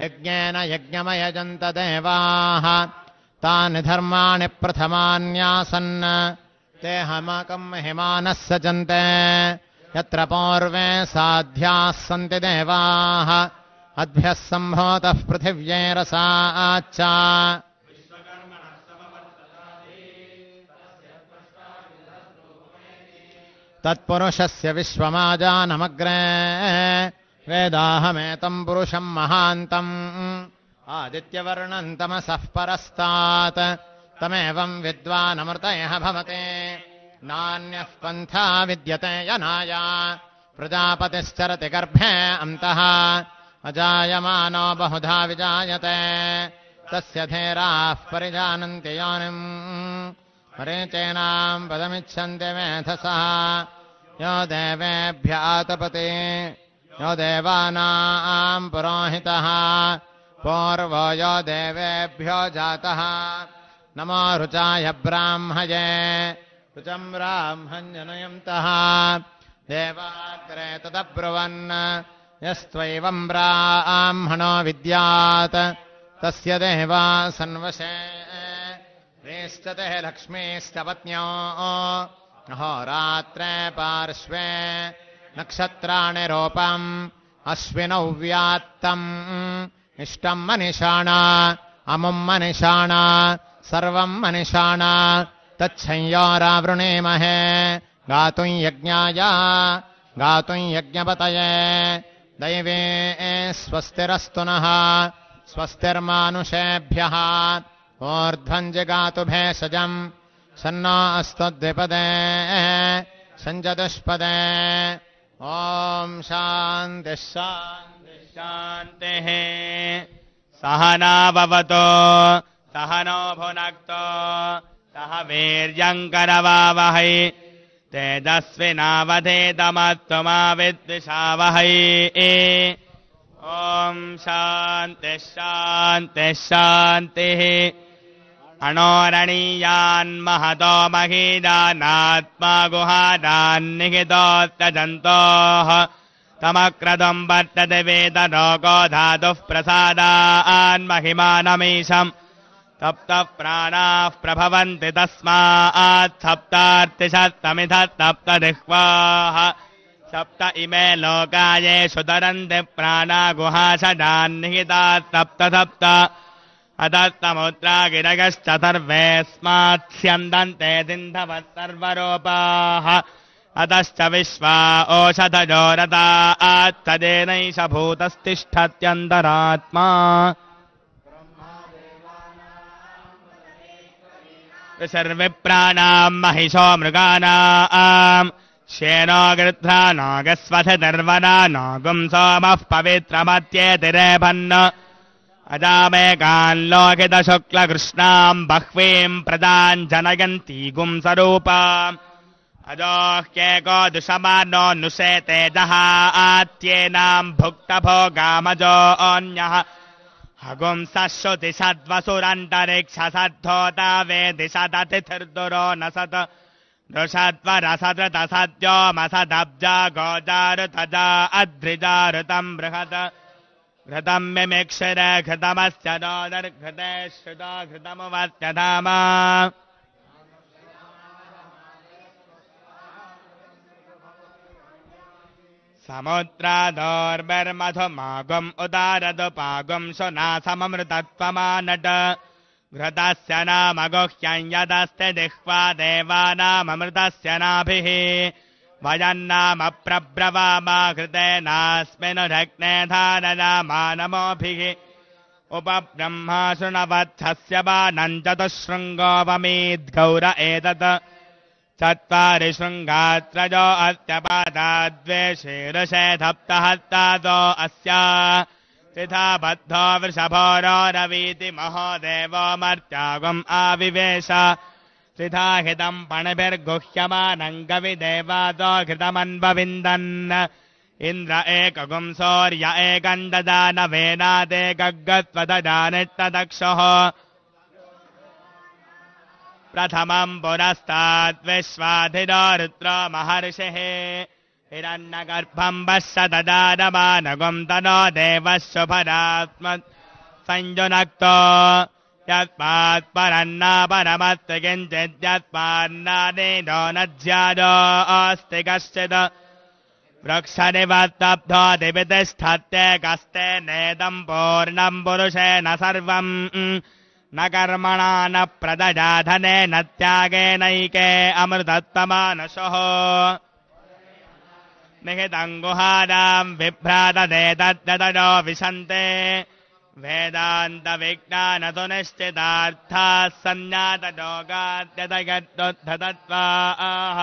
यज्ञेन यज्ञमयजन्त देवाः तानि धर्माणि प्रथमान्यासन्। ते हमाकम् महिमानः सजन्ते यत्र पूर्वे साध्याः सन्ति देवाः अद्भ्यः सम्भूतः पृथिव्यैरसाच्च तत्पुरुषस्य विश्वमाजानमग्रे वेदाहमेतम् पुरुषम् महान्तम्। आदित्यवर्णम् तमसः परस्तात्। तमेवम् विद्वानमृतयः भवते। नान्यः पन्था विद्यते यनाय। प्रजापतिश्चरति गर्भे अन्तः। अजायमानो बहुधा विजायते। तस्य धीराः परिजानन्ति योनिम्। मरीचीनाम् पदमिच्छन्ति मेधसः। यो देवेभ्य आतपति। यो देवानाम् पुरोहितः। पूर्वो यो देवेभ्यो जातः। नमो रुचाय ब्राह्मये। रुचम् ब्राह्मञ्जनयन्तः देवाग्रे तदब्रुवन्। यस्त्वैवम् ब्राह्मणो विद्यात्। तस्य देवा सन्वशे। प्रेष्ठते लक्ष्मीश्च पत्न्यो अहोरात्रे पार्श्वे। नक्षत्राणि रूपम्। अश्विनौ व्यात्तम्। इष्टम् मनिषाणा। अमुम् मनिषाणा। सर्वम् मनिषाणा। तच्छंयोरावृणीमहे गातुम् यज्ञाय। गातुम् यज्ञपतये दैवे स्वस्तिरस्तु नः स्वस्तिर्मानुषेभ्यः। ऊर्ध्वम् जगातु भेषजम्, सन्नो अस्तु द्विपदे सञ्चतुष्पदे ॐ शान्तिः शान्तिः सहना भवतो सहनो भुनक्तो, सह वीर्यङ्करवावहै तेजस्विनावधेतमत्वमा विद्विषावहै ॐ शान्तिः शान्तिः शान्तिः। अणोरणीयान्महतो महीदानात्मा गुहादान्निहितोऽत्यजन्तोः तमक्रदम् वर्तते वेदलोको धातुः प्रसादान्महिमानमीशम् तप्तः प्राणाः प्रभवन्ति तस्मात् सप्तार्तिशत्तमिथ सप्तदिह्वाः सप्त इमे लोकायेषु तरन्ति प्राणा गुहासदान्निहितात् सप्त सप्त अतस्तमुद्रा गिरगश्च सर्वेऽस्मात् स्यन्दन्ते सिन्धवः सर्वरूपाः अतश्च विश्वा ओषधजोरता आत्तदेनैष भूतस्तिष्ठत्यन्तरात्मा। सर्विप्राणाम् महिषो मृगाना आम् श्येनो गृध्रा नगस्वथदर्वनान गुंसो मः पवित्रमत्येतिरेभन्न अदामेकाल्लोकितशुक्लकृष्णाम् बह्वीम् प्रदान् जनयन्ती गुंसरूपाम् अदो दुषमानो नुषेते दहा आत्येनाम् भुक्तभो अन्यः अन्यः हगुंसः श्रुतिषद्वसुरन्तरिक्षसद्धोता वेदिषदतिथिर्दुरो न सत् दृषद्वरसदृतसद्यो मसदब्जा गोजारुतजा अध्रिजारुतम् बृहत् घृतम् मिमिक्षिर घृतमस्य नोदर्घृते श्रुतो घृतमुवस्य धाम। समुद्रादोर्भिर्मधुमागुम् उदारदुपागुम् सुनासममृतत्वमानट घृतस्य नाम यदस्ति जिह्वा देवानाममृतस्य नाभिः। वयन्नाम प्रब्रवामा घृतेनास्मिन् रग्ने धारयामानमोभिः उपब्रह्मा शृणवत्सस्य बाणम् चतुशृङ्गोपमीद्गौर एतत् चत्वारि शृङ्गात्रयो अत्यपादाद्वे शीर्षे धप्तहत्तादो अस्या त्रिधा बद्धो वृषभोरोरवीति महोदेवो मर्त्यागम् आविवेश त्रिधा हितम् पणिभिर्गुह्यमानम् कविदेवादो घृतमन्वविन्दन्। इन्द्र एकगुम् सौर्य एकम् ददानवेनादेकगत्वदजानित्तदक्षः प्रथमम् पुरस्ताद्विश्वाधिरो रुद्रो महर्षिः हिरण्यगर्भम् वश्य ददानमानगुम् तनो देवः शुभरात्म संयुनक्तो यत्पात् परन्नापरमत्ति किञ्चिद्यत्पान्नानेनो न ज्यादो अस्ति कश्चित् वृक्षनिवत्तब्धो कस्ते नेदम् पूर्णम् पुरुषेण सर्वम्। न कर्मणा न प्रदजाधने न त्यागेनैके अमृतस्तमानशो निहितङ्गुहानाम् बिभ्रातदे तद्यदो विशन्ते। वेदान्तविज्ञानतु निश्चितार्थाः निश्चितार्थात् आह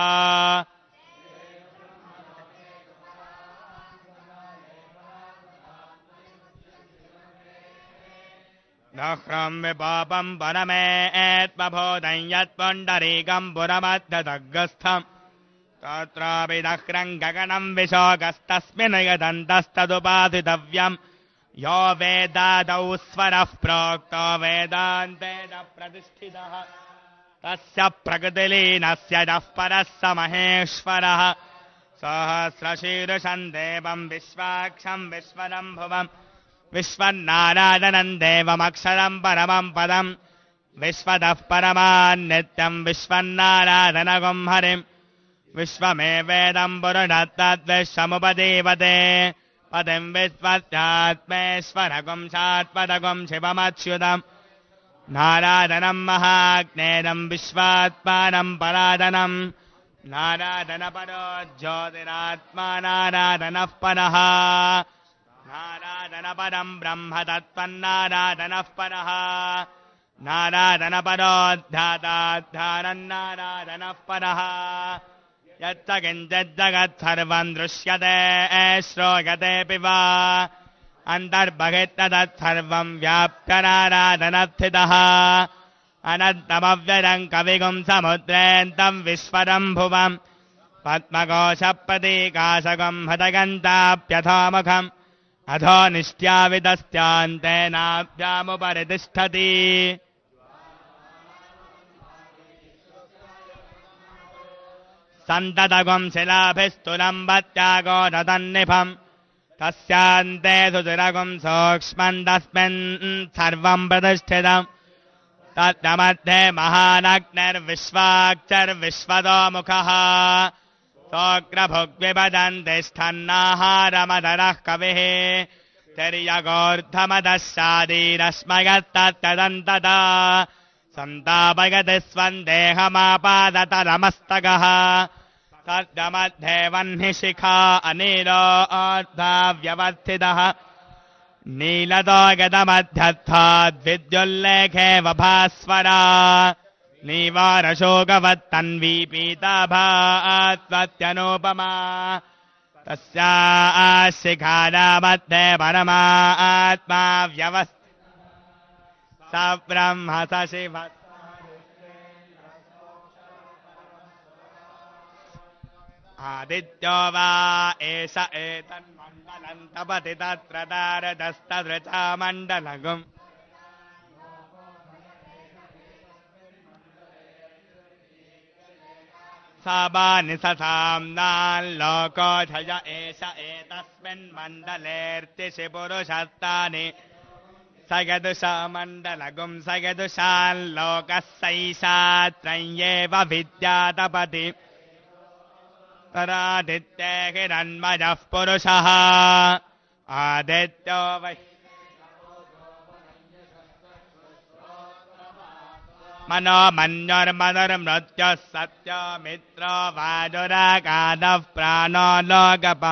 नह्रम् विपापम् परमेत्मभूतम् यत्पुण्डरीकम् पुरमध्यदग्रस्थम् तत्रापि दह्रम् गगनम् विशोकस्तस्मिन् यदन्तस्तदुपाधितव्यम् यो वेदादौ स्वरः प्रोक्तो वेदान्तेन प्रतिष्ठितः। तस्य प्रकृतिलीनस्य यः परः स महेश्वरः। सहस्रशीर्षम् देवम् विश्वाक्षम् विश्वरम् भुवम् विश्वन्नारायणम् देवमक्षरम् परमम् पदम् विश्वतः परमान्नित्यम् विश्वन्नारायणगुम् हरिम् विश्वमेवेदम् पुरुषत्तद्विश्वमुपदेवते पतिम् विश्वत्यात्मेश्वरगुम् सात्पदगुम् शिवमच्युतम् नारायणम् महाग्नेदम् विश्वात्मानम् परादनम् नारायणपरो ज्योतिरात्मा नारायणः परः नारायणपरम् ब्रह्म तत्त्वन्नारायणः परः नारायणपरोऽध्याताध्यानम् नारायणः परः यच्च किञ्चिज्जगत्सर्वम् दृश्यते श्रूयतेऽपि वा। अन्तर्बहिस्तदत्सर्वम् व्याप्य नारायणस्थितः अनन्तमव्ययम् कविगुम् समुद्रेऽन्तम् विश्वरम् भुवम् पद्मकोशप्रतीकाशकम् हृदगन्ताप्यथोमुखम् अधो निष्ट्याविदस्त्यान्तेनाभ्यामुपरि तिष्ठति सन्ततगुम् शिलाभिस्तुलम्बत्यागो ददन्निभम्। तस्यान्ते सुतिरगुम् सूक्ष्मम् तस्मिन् सर्वम् प्रतिष्ठितम्। तत्र मध्ये महानग्निर्विश्वाक्षर्विश्वतो मुखः सोऽग्रभुग् स्थन्नाहारमदरः कविः। तिर्यगोर्ध्वमदः शारीरस्मयत्तदन्त सन्तापगति स्वन्देहमापादत नमस्तकः वह्निशिखा अनिल व्यवस्थितः नीलतो गतमध्यर्थाद् विद्युल्लेखेव भास्वरा। नीवारशोकवत्तन्वी पीताभात्वत्यनूपमा तस्या शिखानामध्ये परमा आत्मा व्यवस्थ। स ब्रह्म स शिव आदित्यो वा एष एतन्मण्डलम् तपति तत्र तारदस्तदृचा मण्डलगुम् สบานิสธามนานโลกชยเอชเอตัสมินมันดเลติสิปุรุชัตตานิสกตุสามันดลกุมสกตุชาโลกัสไสชาตรเยววิทยาตปฏิปราดิตเตขิรันมาจัฟปุรุชาอาเดตโตวิ मनो मन्योर्मनुर्मृत्युः सत्यमित्रो वाजुरागादः प्राणो लोकप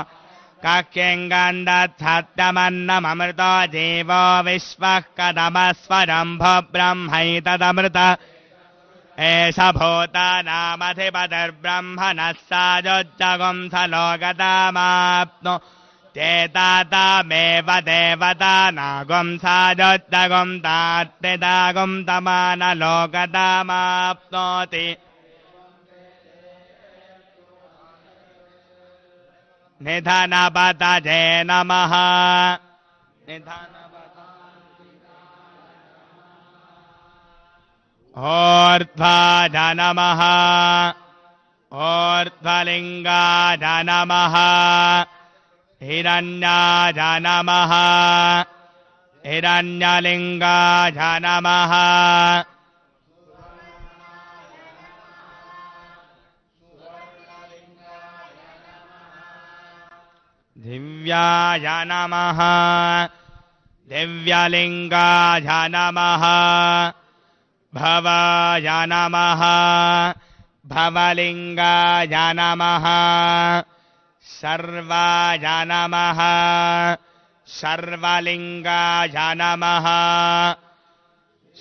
कक्ष्यङ्गन्धत्सत्यमन्नमृतो जीवो विश्वः कदमस्वरम्भ ब्रह्मैतदमृत एष भूतानामधिपतिर्ब्रह्मणः स लोकतामाप्नु चेतातामेव देवता नागुं साजोत्तगुम् तात्पुं तमानलोकतामाप्नोति। निधनपतजे नमः। ओर्ध्वाज नमः। ओर्ध्वलिङ्गाज नमः। हिरण्याज नमः हिरण्यलिङ्गाज नमः दिव्याय नमः दिव्यलिङ्गाय नमः भवाय नमः भवलिङ्गाय नमः जानामः शर्वालिङ्गा जानामः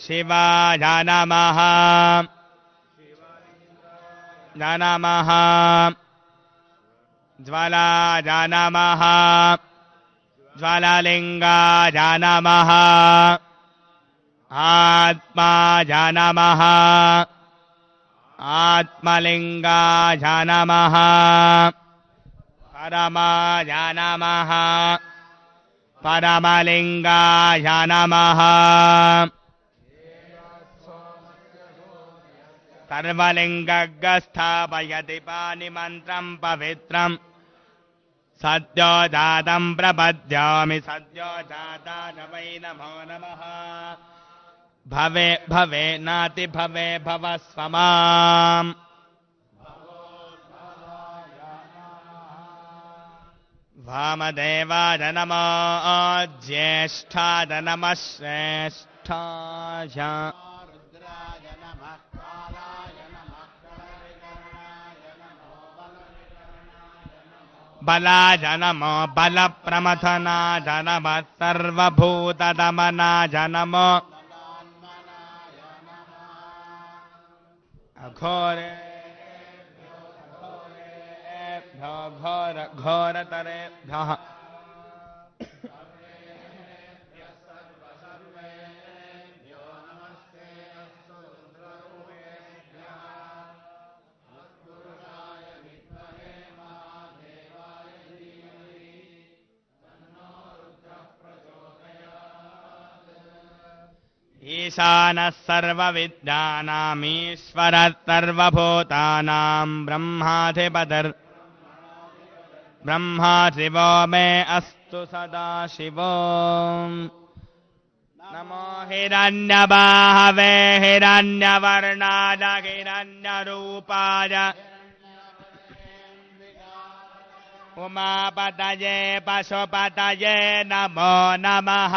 शिवा जानामः। जानामः ज्वाला जानामः ज्वालालिङ्गा जानामः आत्मा जानामः आत्मलिङ्गा जानामः परमलिङ्गाय नमः सर्वलिङ्गस्थापयति पानिमन्त्रम् पवित्रम्। सद्यो जातम् प्रपद्यामि सद्यो जाताय वै नमो नमः। भवे भवे नाति भवे भव स्वमाम् मदेवादनम आ ज्येष्ठा जनम श्रेष्ठम बलप्रमथना जनम सर्वभूतदमना जनम अघोरे अघोरे घोर घोरतरेभ्यः ईशानः सर्वविद्यानामीश्वरः सर्वभूतानाम् ब्रह्माधिपतिर् ब्रह्मा शिवो मे अस्तु सदा शिवो नमो हिरण्यबाहवे हिरण्यवर्णाय हिरण्यरूपाय। उमापतये पशुपतये नमो नमः।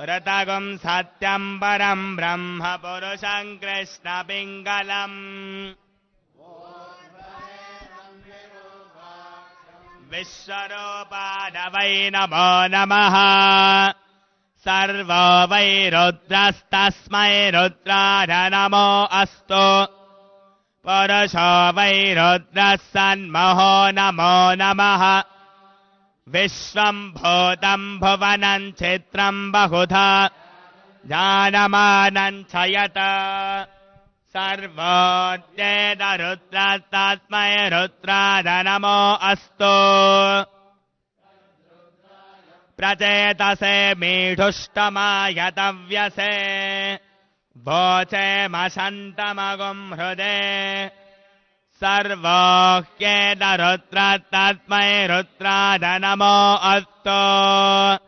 रतगुं सत्यम् परम् ब्रह्म पुरुषम् कृष्णपिङ्गलम् विश्वरूपाय वै नमो नमः। सर्वो वै रुद्रस्तस्मै रुद्राय नमो अस्तु। पुरुषो वै रुद्रः सन्महो नमो नमः। विश्वम् भूतम् भुवनम् चित्रम् बहुधा च सर्वत्येतरुदत्मय रुत्राधनम अस्तु। प्रचेतसे मीढुष्टमायतव्यसे वोचे मसन्तमगुं हृदे। सर्वह्येतरुद्रत्मै रुत्राधनम अस्तु।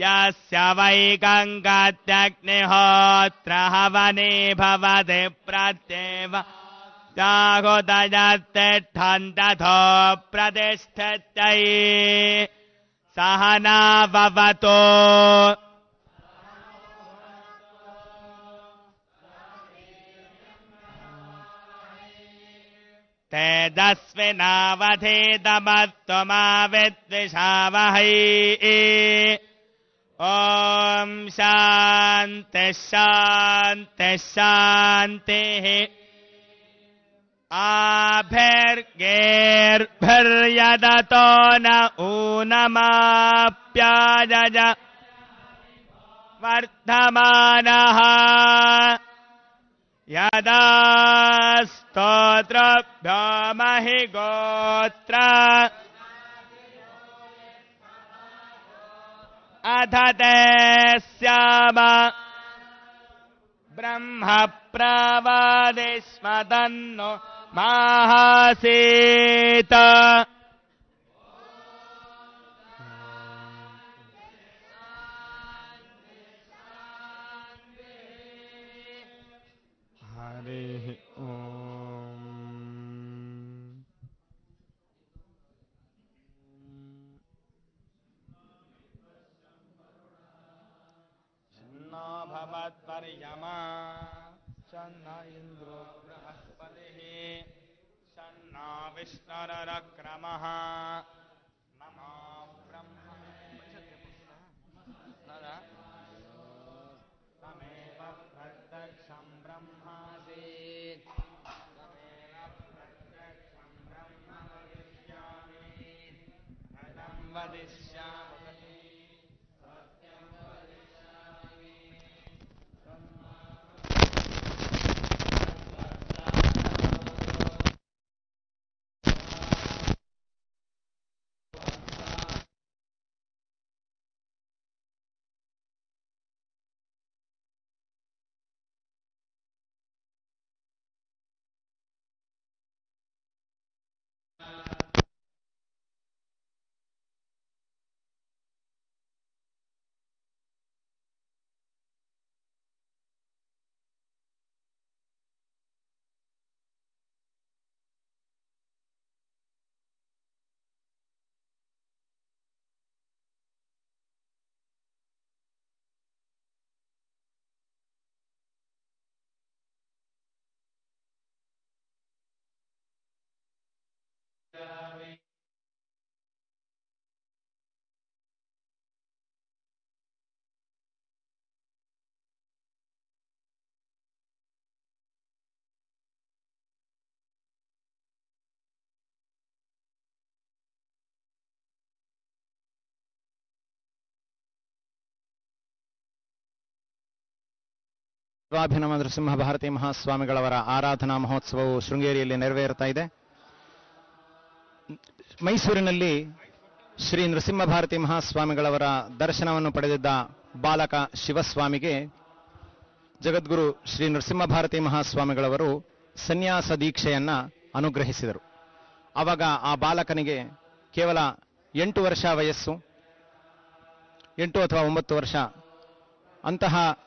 यस्य वैकङ्गात्यग्निहोत्र हवने भवति प्रत्येव। गाहोदयत् प्रतिष्ठत्यै सहना भवतो। ते दस्मिनावधेदमत्वमाविद्विषावहै ॐ शान्तिः शान्तिः शान्तिः। आभिर्गेर्भिर्यदतो न ऊनमाप्यायज। वर्धमानः। यदा स्तोत्रभ्यो महि गोत्र अधते स्याम स्याव ब्रह्म प्रवादिष्म तन्नो माहासेत। भवत्पर्यमा शन्न इन्द्रो बृहस्पतिः। शन्नो विष्णुरक्रमः नमो ब्रह्मणे। तमेव प्रत्यक्षं ब्रह्मासि। तमेव प्रत्यक्षं ब्रह्म वदिष्यामि। वदिष्यामि ನರಸಿಂಹ ಭಾರತಿ ಮಹಾಸ್ವಾಮಿಗಳವರ ಆರಾಧನಾ ಮಹೋತ್ಸವವು ಶೃಂಗೇರಿಯಲ್ಲಿ ನೆರವೇರುತ್ತಾ ಇದೆ. ಮೈಸೂರಿನಲ್ಲಿ ಶ್ರೀ ನೃಸಿಂಹಭಾರತಿ ಮಹಾಸ್ವಾಮಿಗಳವರ ದರ್ಶನವನ್ನು ಪಡೆದಿದ್ದ ಬಾಲಕ ಶಿವಸ್ವಾಮಿಗೆ ಜಗದ್ಗುರು ಶ್ರೀ ನೃಸಿಂಹಭಾರತಿ ಮಹಾಸ್ವಾಮಿಗಳವರು ಸನ್ಯಾಸ ದೀಕ್ಷೆಯನ್ನು ಅನುಗ್ರಹಿಸಿದರು. ಆವಾಗ ಆ ಬಾಲಕನಿಗೆ ಕೇವಲ ಎಂಟು ವರ್ಷ ವಯಸ್ಸು, ಎಂಟು ಅಥವಾ ಒಂಬತ್ತು ವರ್ಷ. ಅಂತಹ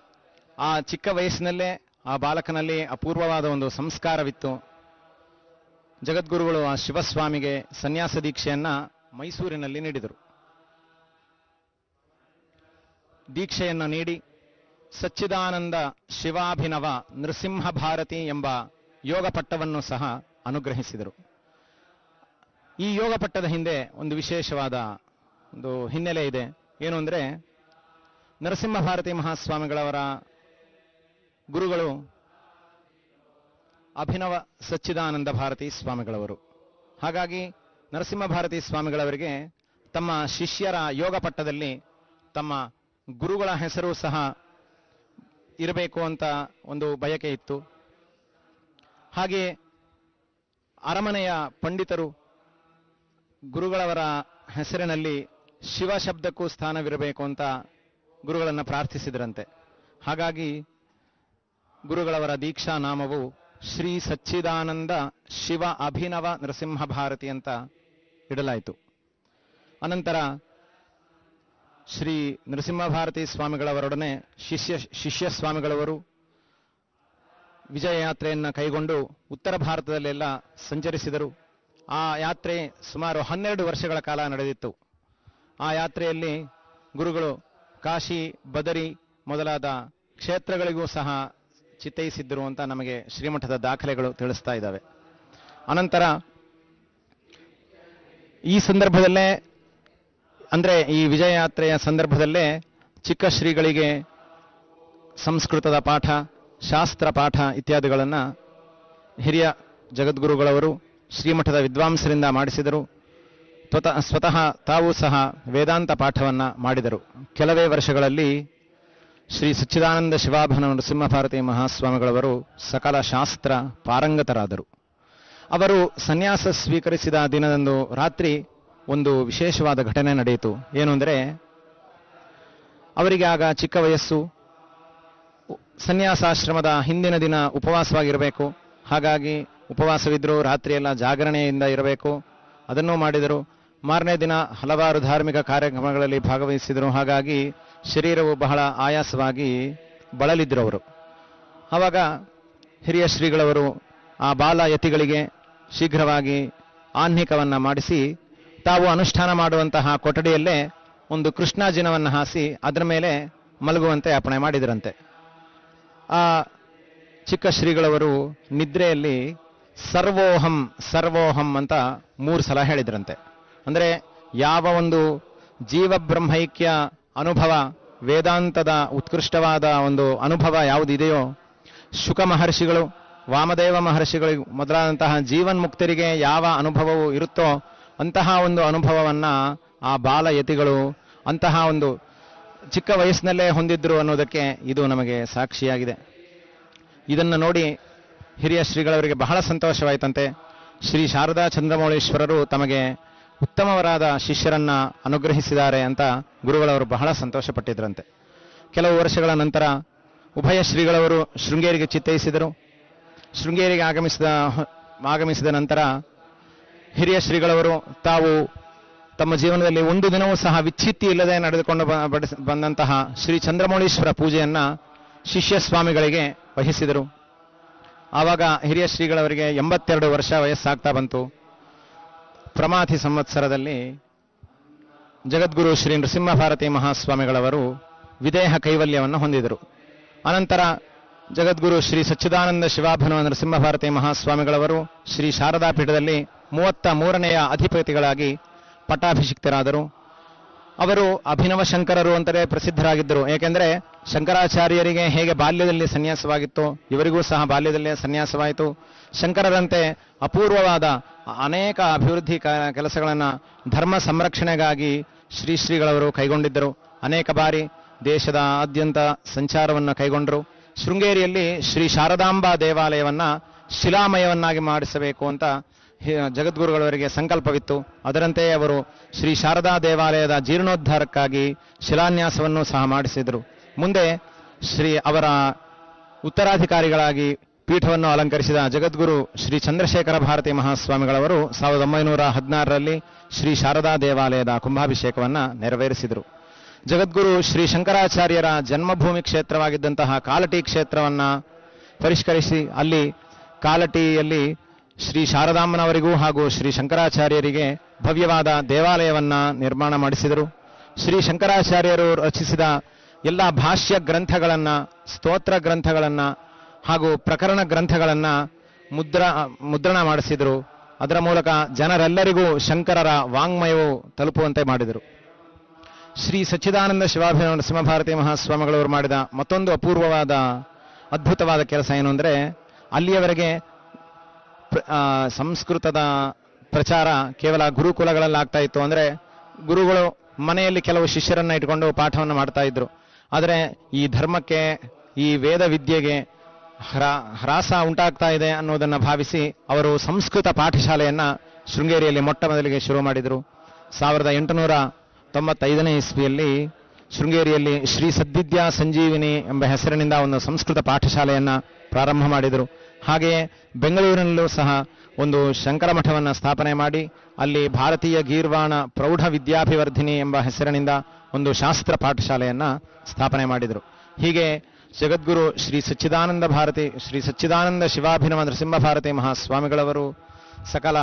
ಆ ಚಿಕ್ಕ ವಯಸ್ಸಿನಲ್ಲೇ ಆ ಬಾಲಕನಲ್ಲಿ ಅಪೂರ್ವವಾದ ಒಂದು ಸಂಸ್ಕಾರವಿತ್ತು. ಜಗದ್ಗುರುಗಳು ಆ ಶಿವಸ್ವಾಮಿಗೆ ಸನ್ಯಾಸ ದೀಕ್ಷೆಯನ್ನ ಮೈಸೂರಿನಲ್ಲಿ ನೀಡಿದರು. ದೀಕ್ಷೆಯನ್ನು ನೀಡಿ ಸಚ್ಚಿದಾನಂದ ಶಿವಾಭಿನವ ನೃಸಿಂಹ ಭಾರತಿ ಎಂಬ ಯೋಗ ಪಟ್ಟವನ್ನು ಸಹ ಅನುಗ್ರಹಿಸಿದರು. ಈ ಯೋಗ ಪಟ್ಟದ ಹಿಂದೆ ಒಂದು ವಿಶೇಷವಾದ ಒಂದು ಹಿನ್ನೆಲೆ ಇದೆ. ಏನು ಅಂದರೆ ನರಸಿಂಹ ಭಾರತಿ ಮಹಾಸ್ವಾಮಿಗಳವರ ಗುರುಗಳು ಅಭಿನವ ಸಚ್ಚಿದಾನಂದ ಭಾರತಿ ಸ್ವಾಮಿಗಳವರು. ಹಾಗಾಗಿ ನರಸಿಂಹ ಭಾರತಿ ಸ್ವಾಮಿಗಳವರಿಗೆ ತಮ್ಮ ಶಿಷ್ಯರ ಯೋಗ ಪಟ್ಟದಲ್ಲಿ ತಮ್ಮ ಗುರುಗಳ ಹೆಸರು ಸಹ ಇರಬೇಕು ಅಂತ ಒಂದು ಬಯಕೆ ಇತ್ತು. ಹಾಗೆ ಅರಮನೆಯ ಪಂಡಿತರು ಗುರುಗಳವರ ಹೆಸರಿನಲ್ಲಿ ಶಿವ ಶಬ್ದಕ್ಕೂ ಸ್ಥಾನವಿರಬೇಕು ಅಂತ ಗುರುಗಳನ್ನು ಪ್ರಾರ್ಥಿಸಿದರಂತೆ. ಹಾಗಾಗಿ ಗುರುಗಳವರ ದೀಕ್ಷಾ ನಾಮವು ಶ್ರೀ ಸಚ್ಚಿದಾನಂದ ಶಿವ ಅಭಿನವ ನರಸಿಂಹ ಭಾರತಿ ಅಂತ ಇಡಲಾಯಿತು. ಅನಂತರ ಶ್ರೀ ನರಸಿಂಹ ಭಾರತಿ ಸ್ವಾಮಿಗಳವರೊಡನೆ ಶಿಷ್ಯ ಶಿಷ್ಯ ಸ್ವಾಮಿಗಳವರು ವಿಜಯ ಯಾತ್ರೆಯನ್ನು ಕೈಗೊಂಡು ಉತ್ತರ ಭಾರತದಲ್ಲೆಲ್ಲ ಸಂಚರಿಸಿದರು. ಆ ಯಾತ್ರೆ ಸುಮಾರು ಹನ್ನೆರಡು ವರ್ಷಗಳ ಕಾಲ ನಡೆದಿತ್ತು. ಆ ಯಾತ್ರೆಯಲ್ಲಿ ಗುರುಗಳು ಕಾಶಿ, ಬದರಿ ಮೊದಲಾದ ಕ್ಷೇತ್ರಗಳಿಗೂ ಸಹ ಚಿತ್ತೈಸಿದ್ದರು ಅಂತ ನಮಗೆ ಶ್ರೀಮಠದ ದಾಖಲೆಗಳು ತಿಳಿಸ್ತಾ ಇದ್ದಾವೆ. ಅನಂತರ ಈ ಸಂದರ್ಭದಲ್ಲೇ, ಅಂದರೆ ಈ ವಿಜಯ ಯಾತ್ರೆಯ ಸಂದರ್ಭದಲ್ಲೇ ಚಿಕ್ಕ ಶ್ರೀಗಳಿಗೆ ಸಂಸ್ಕೃತದ ಪಾಠ, ಶಾಸ್ತ್ರ ಪಾಠ ಇತ್ಯಾದಿಗಳನ್ನು ಹಿರಿಯ ಜಗದ್ಗುರುಗಳವರು ಶ್ರೀಮಠದ ವಿದ್ವಾಂಸರಿಂದ ಮಾಡಿಸಿದರು. ಸ್ವತಃ ತಾವು ಸಹ ವೇದಾಂತ ಪಾಠವನ್ನು ಮಾಡಿದರು. ಕೆಲವೇ ವರ್ಷಗಳಲ್ಲಿ ಶ್ರೀ ಸಚ್ಚಿದಾನಂದ ಶಿವಾಭನ ನರಸಿಂಹಭಾರತಿ ಮಹಾಸ್ವಾಮಿಗಳವರು ಸಕಲ ಶಾಸ್ತ್ರ ಪಾರಂಗತರಾದರು. ಅವರು ಸನ್ಯಾಸ ಸ್ವೀಕರಿಸಿದ ದಿನದಂದು ರಾತ್ರಿ ಒಂದು ವಿಶೇಷವಾದ ಘಟನೆ ನಡೆಯಿತು. ಏನು ಅಂದರೆ, ಅವರಿಗೆ ಆಗ ಚಿಕ್ಕ ವಯಸ್ಸು. ಸನ್ಯಾಸಾಶ್ರಮದ ಹಿಂದಿನ ದಿನ ಉಪವಾಸವಾಗಿರಬೇಕು. ಹಾಗಾಗಿ ಉಪವಾಸವಿದ್ದರೂ ರಾತ್ರಿಯೆಲ್ಲ ಜಾಗರಣೆಯಿಂದ ಇರಬೇಕು. ಅದನ್ನು ಮಾಡಿದರು. ಮಾರನೇ ದಿನ ಹಲವಾರು ಧಾರ್ಮಿಕ ಕಾರ್ಯಕ್ರಮಗಳಲ್ಲಿ ಭಾಗವಹಿಸಿದರು. ಹಾಗಾಗಿ ಶರೀರವು ಬಹಳ ಆಯಾಸವಾಗಿ ಬಳಲಿದ್ರು ಅವರು ಆವಾಗ ಹಿರಿಯ ಶ್ರೀಗಳವರು ಆ ಬಾಲ ಯತಿಗಳಿಗೆ ಶೀಘ್ರವಾಗಿ ಆಹ್ನಿಕವನ್ನು ಮಾಡಿಸಿ ತಾವು ಅನುಷ್ಠಾನ ಮಾಡುವಂತಹ ಕೊಠಡಿಯಲ್ಲೇ ಒಂದು ಕೃಷ್ಣಾಜಿನವನ್ನು ಹಾಸಿ ಅದರ ಮೇಲೆ ಮಲಗುವಂತೆ ಅಪಣೆ ಮಾಡಿದರಂತೆ. ಆ ಚಿಕ್ಕ ಶ್ರೀಗಳವರು ನಿದ್ರೆಯಲ್ಲಿ ಸರ್ವೋಹಂ ಸರ್ವೋಹಂ ಅಂತ ಮೂರು ಸಲ ಹೇಳಿದ್ರಂತೆ. ಅಂದರೆ ಯಾವ ಒಂದು ಜೀವಬ್ರಹ್ಮೈಕ್ಯ ಅನುಭವ, ವೇದಾಂತದ ಉತ್ಕೃಷ್ಟವಾದ ಒಂದು ಅನುಭವ ಯಾವುದಿದೆಯೋ ಶುಕ ಮಹರ್ಷಿಗಳು ವಾಮದೇವ ಮಹರ್ಷಿಗಳು ಮೊದಲಾದಂತಹ ಜೀವನ್ಮುಕ್ತರಿಗೆ ಯಾವ ಅನುಭವವು ಇರುತ್ತೋ ಅಂತಹ ಒಂದು ಅನುಭವವನ್ನು ಆ ಬಾಲ ಯತಿಗಳು ಅಂತಹ ಒಂದು ಚಿಕ್ಕ ವಯಸ್ಸಿನಲ್ಲೇ ಹೊಂದಿದ್ರು ಅನ್ನೋದಕ್ಕೆ ಇದು ನಮಗೆ ಸಾಕ್ಷಿಯಾಗಿದೆ. ಇದನ್ನು ನೋಡಿ ಹಿರಿಯ ಶ್ರೀಗಳವರಿಗೆ ಬಹಳ ಸಂತೋಷವಾಯಿತಂತೆ. ಶ್ರೀ ಶಾರದಾ ಚಂದ್ರಮೌಳೇಶ್ವರರು ತಮಗೆ ಉತ್ತಮವರಾದ ಶಿಷ್ಯರನ್ನ ಅನುಗ್ರಹಿಸಿದ್ದಾರೆ ಅಂತ ಗುರುಗಳವರು ಬಹಳ ಸಂತೋಷಪಟ್ಟಿದ್ರಂತೆ. ಕೆಲವು ವರ್ಷಗಳ ನಂತರ ಉಭಯ ಶ್ರೀಗಳವರು ಶೃಂಗೇರಿಗೆ ಚಿತ್ತೈಸಿದರು. ಶೃಂಗೇರಿಗೆ ಆಗಮಿಸಿದ ಆಗಮಿಸಿದ ನಂತರ ಹಿರಿಯ ಶ್ರೀಗಳವರು ತಾವು ತಮ್ಮ ಜೀವನದಲ್ಲಿ ಒಂದು ದಿನವೂ ಸಹ ವಿಚ್ಛಿತ್ತಿ ಇಲ್ಲದೆ ನಡೆದುಕೊಂಡು ಬಂದಂತಹ ಶ್ರೀ ಚಂದ್ರಮೌಳೀಶ್ವರ ಪೂಜೆಯನ್ನ ಶಿಷ್ಯ ಸ್ವಾಮಿಗಳಿಗೆ ವಹಿಸಿದರು. ಆವಾಗ ಹಿರಿಯ ಶ್ರೀಗಳವರಿಗೆ ಎಂಬತ್ತೆರಡು ವರ್ಷ ವಯಸ್ಸಾಗ್ತಾ ಬಂತು. ಪ್ರಮಾಥಿ ಸಂವತ್ಸರದಲ್ಲಿ ಜಗದ್ಗುರು ಶ್ರೀ ನೃಸಿಂಹಭಾರತಿ ಮಹಾಸ್ವಾಮಿಗಳವರು ವಿದೇಹ ಕೈವಲ್ಯವನ್ನು ಹೊಂದಿದರು. ಅನಂತರ ಜಗದ್ಗುರು ಶ್ರೀ ಸಚ್ಚಿದಾನಂದ ಶಿವಾಭನವ ನೃಸಿಂಹಭಾರತಿ ಮಹಾಸ್ವಾಮಿಗಳವರು ಶ್ರೀ ಶಾರದಾ ಪೀಠದಲ್ಲಿ ಮೂವತ್ತ ಮೂರನೆಯ ಅಧಿಪತಿಗಳಾಗಿ ಪಟ್ಟಾಭಿಷಿಕ್ತರಾದರು. ಅವರು ಅಭಿನವ ಶಂಕರರು ಅಂತಲೇ ಪ್ರಸಿದ್ಧರಾಗಿದ್ದರು. ಏಕೆಂದರೆ ಶಂಕರಾಚಾರ್ಯರಿಗೆ ಹೇಗೆ ಬಾಲ್ಯದಲ್ಲಿ ಸನ್ಯಾಸವಾಗಿತ್ತು, ಇವರಿಗೂ ಸಹ ಬಾಲ್ಯದಲ್ಲೇ ಸನ್ಯಾಸವಾಯಿತು. ಶಂಕರರಂತೆ ಅಪೂರ್ವವಾದ ಅನೇಕ ಅಭಿವೃದ್ಧಿ ಕೆಲಸಗಳನ್ನು ಧರ್ಮ ಸಂರಕ್ಷಣೆಗಾಗಿ ಶ್ರೀ ಶ್ರೀಗಳವರು ಕೈಗೊಂಡಿದ್ದರು. ಅನೇಕ ಬಾರಿ ದೇಶದ ಆದ್ಯಂತ ಸಂಚಾರವನ್ನು ಕೈಗೊಂಡರು. ಶೃಂಗೇರಿಯಲ್ಲಿ ಶ್ರೀ ಶಾರದಾಂಬಾ ದೇವಾಲಯವನ್ನು ಶಿಲಾಮಯವನ್ನಾಗಿ ಮಾಡಿಸಬೇಕು ಅಂತ ಜಗದ್ಗುರುಗಳವರಿಗೆ ಸಂಕಲ್ಪವಿತ್ತು. ಅದರಂತೆಯೇ ಅವರು ಶ್ರೀ ಶಾರದಾ ದೇವಾಲಯದ ಜೀರ್ಣೋದ್ಧಾರಕ್ಕಾಗಿ ಶಿಲಾನ್ಯಾಸವನ್ನು ಸಹ ಮಾಡಿಸಿದರು. ಮುಂದೆ ಶ್ರೀ ಅವರ ಉತ್ತರಾಧಿಕಾರಿಗಳಾಗಿ ಪೀಠವನ್ನು ಅಲಂಕರಿಸಿದ ಜಗದ್ಗುರು ಶ್ರೀ ಚಂದ್ರಶೇಖರ ಭಾರತಿ ಮಹಾಸ್ವಾಮಿಗಳವರು ಸಾವಿರದ ಒಂಬೈನೂರ ಹದಿನಾರರಲ್ಲಿ ಶ್ರೀ ಶಾರದಾ ದೇವಾಲಯದ ಕುಂಭಾಭಿಷೇಕವನ್ನು ನೆರವೇರಿಸಿದರು. ಜಗದ್ಗುರು ಶ್ರೀ ಶಂಕರಾಚಾರ್ಯರ ಜನ್ಮಭೂಮಿ ಕ್ಷೇತ್ರವಾಗಿದ್ದಂತಹ ಕಾಲಟಿ ಕ್ಷೇತ್ರವನ್ನು ಪರಿಷ್ಕರಿಸಿ ಅಲ್ಲಿ ಕಾಲಟಿಯಲ್ಲಿ ಶ್ರೀ ಶಾರದಾಮ್ಮನವರಿಗೂ ಹಾಗೂ ಶ್ರೀ ಶಂಕರಾಚಾರ್ಯರಿಗೆ ಭವ್ಯವಾದ ದೇವಾಲಯವನ್ನು ನಿರ್ಮಾಣ ಮಾಡಿಸಿದರು. ಶ್ರೀ ಶಂಕರಾಚಾರ್ಯರು ರಚಿಸಿದ ಎಲ್ಲ ಭಾಷ್ಯ ಗ್ರಂಥಗಳನ್ನು, ಸ್ತೋತ್ರ ಗ್ರಂಥಗಳನ್ನ ಹಾಗೂ ಪ್ರಕರಣ ಗ್ರಂಥಗಳನ್ನು ಮುದ್ರ, ಮುದ್ರಣ ಮಾಡಿಸಿದರು. ಅದರ ಮೂಲಕ ಜನರೆಲ್ಲರಿಗೂ ಶಂಕರರ ವಾಂಗ್ಮಯವು ತಲುಪುವಂತೆ ಮಾಡಿದರು. ಶ್ರೀ ಸಚ್ಚಿದಾನಂದ ಶಿವಾಭಿ ನರಸಿಂಹಭಾರತಿ ಮಹಾಸ್ವಾಮಿಗಳವರು ಮಾಡಿದ ಮತ್ತೊಂದು ಅಪೂರ್ವವಾದ ಅದ್ಭುತವಾದ ಕೆಲಸ ಏನು ಅಂದರೆ, ಅಲ್ಲಿಯವರೆಗೆ ಸಂಸ್ಕೃತದ ಪ್ರಚಾರ ಕೇವಲ ಗುರುಕುಲಗಳಲ್ಲಿ ಆಗ್ತಾ ಇತ್ತು ಅಂದರೆ, ಗುರುಗಳು ಮನೆಯಲ್ಲಿ ಕೆಲವು ಶಿಷ್ಯರನ್ನು ಇಟ್ಕೊಂಡು ಪಾಠವನ್ನು ಮಾಡ್ತಾ ಇದ್ರು. ಆದರೆ ಈ ಧರ್ಮಕ್ಕೆ, ಈ ವೇದ ವಿದ್ಯೆಗೆ ಹ್ರಾ- ಹ್ರಾಸ ಉಂಟಾಗ್ತಾ ಇದೆ ಅನ್ನೋದನ್ನು ಭಾವಿಸಿ ಅವರು ಸಂಸ್ಕೃತ ಪಾಠಶಾಲೆಯನ್ನು ಶೃಂಗೇರಿಯಲ್ಲಿ ಮೊಟ್ಟ ಮೊದಲಿಗೆ ಶುರು ಮಾಡಿದರು. ಸಾವಿರದ ಎಂಟುನೂರ ತೊಂಬತ್ತೈದನೇ ಇಸ್ವಿಯಲ್ಲಿ ಶೃಂಗೇರಿಯಲ್ಲಿ ಶ್ರೀ ಸದ್ದಿದ್ಯಾ ಸಂಜೀವಿನಿ ಎಂಬ ಹೆಸರಿನಿಂದ ಒಂದು ಸಂಸ್ಕೃತ ಪಾಠಶಾಲೆಯನ್ನು ಪ್ರಾರಂಭ ಮಾಡಿದರು. ಹಾಗೆಯೇ ಬೆಂಗಳೂರಿನಲ್ಲೂ ಸಹ ಒಂದು ಶಂಕರ ಮಠವನ್ನು ಸ್ಥಾಪನೆ ಮಾಡಿ, ಅಲ್ಲಿ ಭಾರತೀಯ ಗೀರ್ವಾಣ ಪ್ರೌಢ ವಿದ್ಯಾಭಿವರ್ಧಿನಿ ಎಂಬ ಹೆಸರಿನಿಂದ ಒಂದು ಶಾಸ್ತ್ರ ಪಾಠಶಾಲೆಯನ್ನು ಸ್ಥಾಪನೆ ಮಾಡಿದರು. ಹೀಗೆ ಜಗದ್ಗುರು ಶ್ರೀ ಸಚ್ಚಿದಾನಂದ ಭಾರತಿ, ಶ್ರೀ ಸಚ್ಚಿದಾನಂದ ಶಿವಾಭಿನವ ನರಸಿಂಹ ಭಾರತಿ ಮಹಾಸ್ವಾಮಿಗಳವರು, ಸಕಲ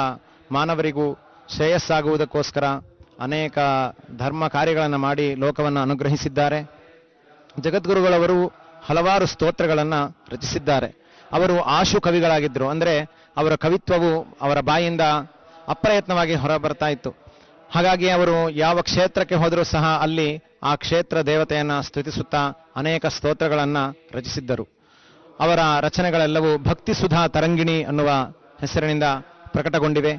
ಮಾನವರಿಗೂ ಶ್ರೇಯಸ್ಸಾಗುವುದಕ್ಕೋಸ್ಕರ ಅನೇಕ ಧರ್ಮ ಕಾರ್ಯಗಳನ್ನು ಮಾಡಿ ಲೋಕವನ್ನು ಅನುಗ್ರಹಿಸಿದ್ದಾರೆ. ಜಗದ್ಗುರುಗಳವರು ಹಲವಾರು ಸ್ತೋತ್ರಗಳನ್ನು ರಚಿಸಿದ್ದಾರೆ. ಅವರು ಆಶು ಕವಿಗಳಾಗಿದ್ದರು. ಅಂದರೆ ಅವರ ಕವಿತ್ವವು ಅವರ ಬಾಯಿಂದ ಅಪ್ರಯತ್ನವಾಗಿ ಹೊರಬರ್ತಾ ಇತ್ತು. ಹಾಗಾಗಿ ಅವರು ಯಾವ ಕ್ಷೇತ್ರಕ್ಕೆ ಹೋದರೂ ಸಹ ಅಲ್ಲಿ ಆ ಕ್ಷೇತ್ರ ದೇವತೆಯನ್ನು ಸ್ತುತಿಸುತ್ತಾ ಅನೇಕ ಸ್ತೋತ್ರಗಳನ್ನು ರಚಿಸಿದ್ದರು. ಅವರ ರಚನೆಗಳೆಲ್ಲವೂ ಭಕ್ತಿ ಸುಧಾ ತರಂಗಿಣಿ ಅನ್ನುವ ಹೆಸರಿನಿಂದ ಪ್ರಕಟಗೊಂಡಿವೆ.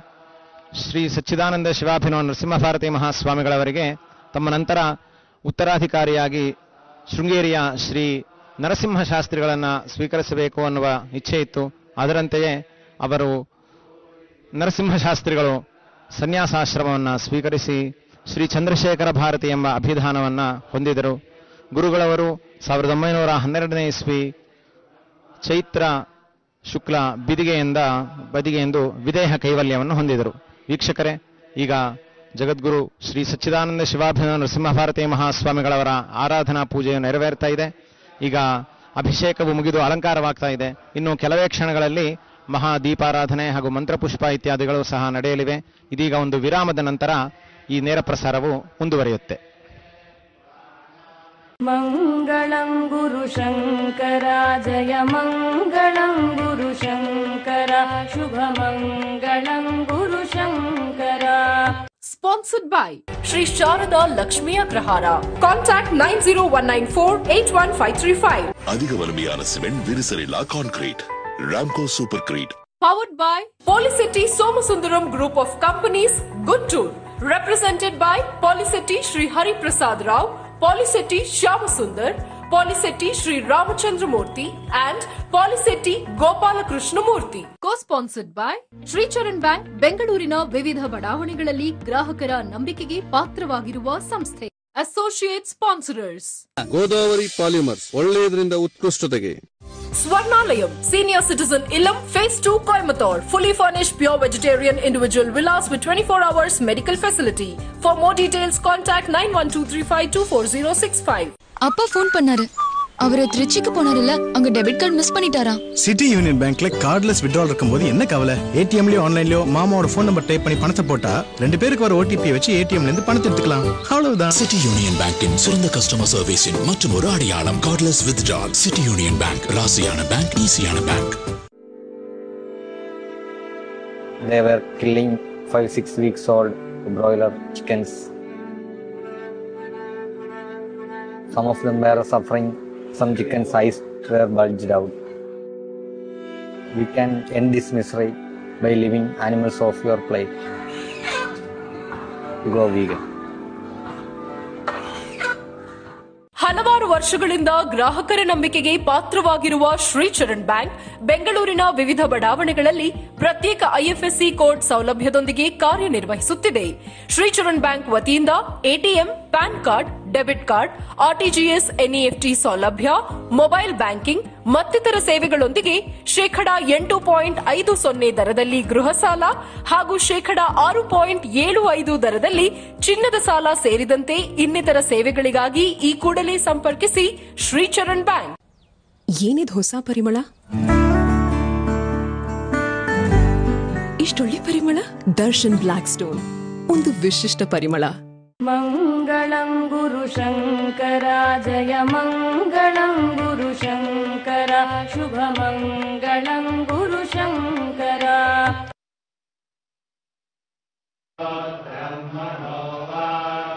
ಶ್ರೀ ಸಚ್ಚಿದಾನಂದ ಶಿವಾಭಿನವ ನರಸಿಂಹಭಾರತಿ ಮಹಾಸ್ವಾಮಿಗಳವರಿಗೆ ತಮ್ಮ ನಂತರ ಉತ್ತರಾಧಿಕಾರಿಯಾಗಿ ಶೃಂಗೇರಿಯ ಶ್ರೀ ನರಸಿಂಹ ಶಾಸ್ತ್ರಿಗಳನ್ನು ಸ್ವೀಕರಿಸಬೇಕು ಅನ್ನುವ ಇಚ್ಛೆ ಇತ್ತು. ಅದರಂತೆಯೇ ಅವರು ನರಸಿಂಹ ಶಾಸ್ತ್ರಿಗಳು ಸನ್ಯಾಸಾಶ್ರಮವನ್ನು ಸ್ವೀಕರಿಸಿ ಶ್ರೀ ಚಂದ್ರಶೇಖರ ಭಾರತಿ ಎಂಬ ಅಭಿಧಾನವನ್ನು ಹೊಂದಿದರು. ಗುರುಗಳವರು, ಸಾವಿರದ ಒಂಬೈನೂರ ಹನ್ನೆರಡನೇ ಇಸ್ವಿ, ಚೈತ್ರ ಶುಕ್ಲ ಬಿದಿಗೆಯಿಂದ ಬದಿಗೆಯೆಂದು ವಿದೇಹ ಕೈವಲ್ಯವನ್ನು ಹೊಂದಿದರು. ವೀಕ್ಷಕರೇ, ಈಗ ಜಗದ್ಗುರು ಶ್ರೀ ಸಚ್ಚಿದಾನಂದ ಶಿವಾಭಿನ ನರಸಿಂಹಭಾರತಿ ಮಹಾಸ್ವಾಮಿಗಳವರ ಆರಾಧನಾ ಪೂಜೆಯು ನೆರವೇರ್ತಾ ಇದೆ. ಈಗ ಅಭಿಷೇಕವು ಮುಗಿದು ಅಲಂಕಾರವಾಗ್ತಾ ಇದೆ. ಇನ್ನು ಕೆಲವೇ ಕ್ಷಣಗಳಲ್ಲಿ ಮಹಾ ದೀಪಾರಾಧನೆ ಹಾಗೂ ಮಂತ್ರಪುಷ್ಪ ಇತ್ಯಾದಿಗಳು ಸಹ ನಡೆಯಲಿವೆ. ಇದೀಗ ಒಂದು ವಿರಾಮದ ನಂತರ ಈ ನೇರ ಪ್ರಸಾರವು ಮುಂದುವರಿಯುತ್ತೆ. मङ्गलं गुरुशङ्करा जय मङ्गलं गुरुशङ्करा शुभमङ्गलं गुरुशङ्करा Sponsored by Sri Sharada Lakshmi Agrahara. Contact 90194-81535. அதிக வலிமையான cement விரிசலில்லா concrete Ramco Supercrete Powered by Polycity Somasundaram Group of Companies, Good Tool. Represented by Polycity Sri Hari Prasad Rao, Polycity Shamasundar, Polisetti Sri Ramachandramurthy and Polycity Gopala Krishnamurthy. Co-sponsored by by Shricharan bank ಬೆಂಗಳೂರಿನ ವಿವಿಧ ಬಡಾವಣೆಗಳಲ್ಲಿ ಗ್ರಾಹಕರ ನಂಬಿಕೆಗೆ ಪಾತ್ರವಾಗಿರುವ ಸಂಸ್ಥೆ Associate Sponsors. Godavari polymers ಒಳ್ಳೆಯದರಿಂದ ಉತ್ಕೃಷ್ಟತೆಗೆ Swarnalayam, Senior Citizen Illam, Phase 2 Coimbatore. Fully furnished pure vegetarian individual villas with 24 hours medical facility. For more details, contact 91235240065. அப்பா ஃபோன் பண்ணாரு அவரு திருச்சிக்கு போனாருல்ல அங்க டெபிட் கார்டு மிஸ் பண்ணிட்டாரா? சிட்டி யூனியன் பேங்க்ல கார்ட்லெஸ் விட்ரால் இருக்கும்போது என்ன கவலை? ஏடிஎம்லயோ ஆன்லைன்லயோ மாமாவோட ஃபோன் நம்பர் டைப் பண்ணி பணத்தை போட்டா ரெண்டு பேருக்கு வர ஓடிபி வச்சு ஏடிஎம்ல இருந்து பணத்தை எடுத்துக்கலாம். அவ்வளவுதான். சிட்டி யூனியன் பேங்கின் சிறந்த கஸ்டமர் சர்வீஸின் மற்றும் ஒரு அடையாளம் cardless withdrawal City Union Bank ராசியான பேங்க் ஈஸியான bank They were killing five, six weeks old broiler chickens. Some of them were suffering, some chicken eyes were bulged out. We can end this misery by leaving animals off your plate. Go vegan. ಹಲವಾರು ವರ್ಷಗಳಿಂದ ಗ್ರಾಹಕರ ನಂಬಿಕೆಗೆ ಪಾತ್ರವಾಗಿರುವ Sricharan bank, ಬೆಂಗಳೂರಿನ ವಿವಿಧ ಬಡಾವಣೆಗಳಲ್ಲಿ ಪ್ರತ್ಯೇಕ IFSC code ಸೌಲಭ್ಯದೊಂದಿಗೆ ಕಾರ್ಯನಿರ್ವಹಿಸುತ್ತಿದೆ ಶ್ರೀಚರಣ್ ಬ್ಯಾಂಕ್ ವತಿಯಿಂದ ATM, PAN card debit card RTGS NEFT ಸೌಲಭ್ಯ, ಮೊಬೈಲ್ ಬ್ಯಾಂಕಿಂಗ್, ಮತ್ತಿತರ ಸೇವೆಗಳೊಂದಿಗೆ ಶೇಕಡಾ ಎಂಟು ಪಾಯಿಂಟ್ ಐದು ಸೊನ್ನೆ ದರದಲ್ಲಿ ಗೃಹ ಸಾಲ ಹಾಗೂ ಶೇಕಡಾ ಆರು ಪಾಯಿಂಟ್ ಏಳು ಐದು ದರದಲ್ಲಿ ಚಿನ್ನದ ಸಾಲ ಸೇರಿದಂತೆ ಇನ್ನಿತರ ಸೇವೆಗಳಿಗಾಗಿ ಈ ಕೂಡಲೇ ಸಂಪರ್ಕಿಸಿ ಶ್ರೀಚರಣ್ ಬ್ಯಾಂಕ್. ಏನಿದ್ ಹೊಸ ಪರಿಮಳ? ಇಷ್ಟೊಳ್ಳೆ ಪರಿಮಳ? Darshan Black Stone. ಒಂದು ವಿಶಿಷ್ಟ ಪರಿಮಳ. मङ्गलं गुरुशङ्करा जय मङ्गलं गुरुशङ्करा शुभमङ्गलं गुरुशङ्करा ब्रह्मणो वा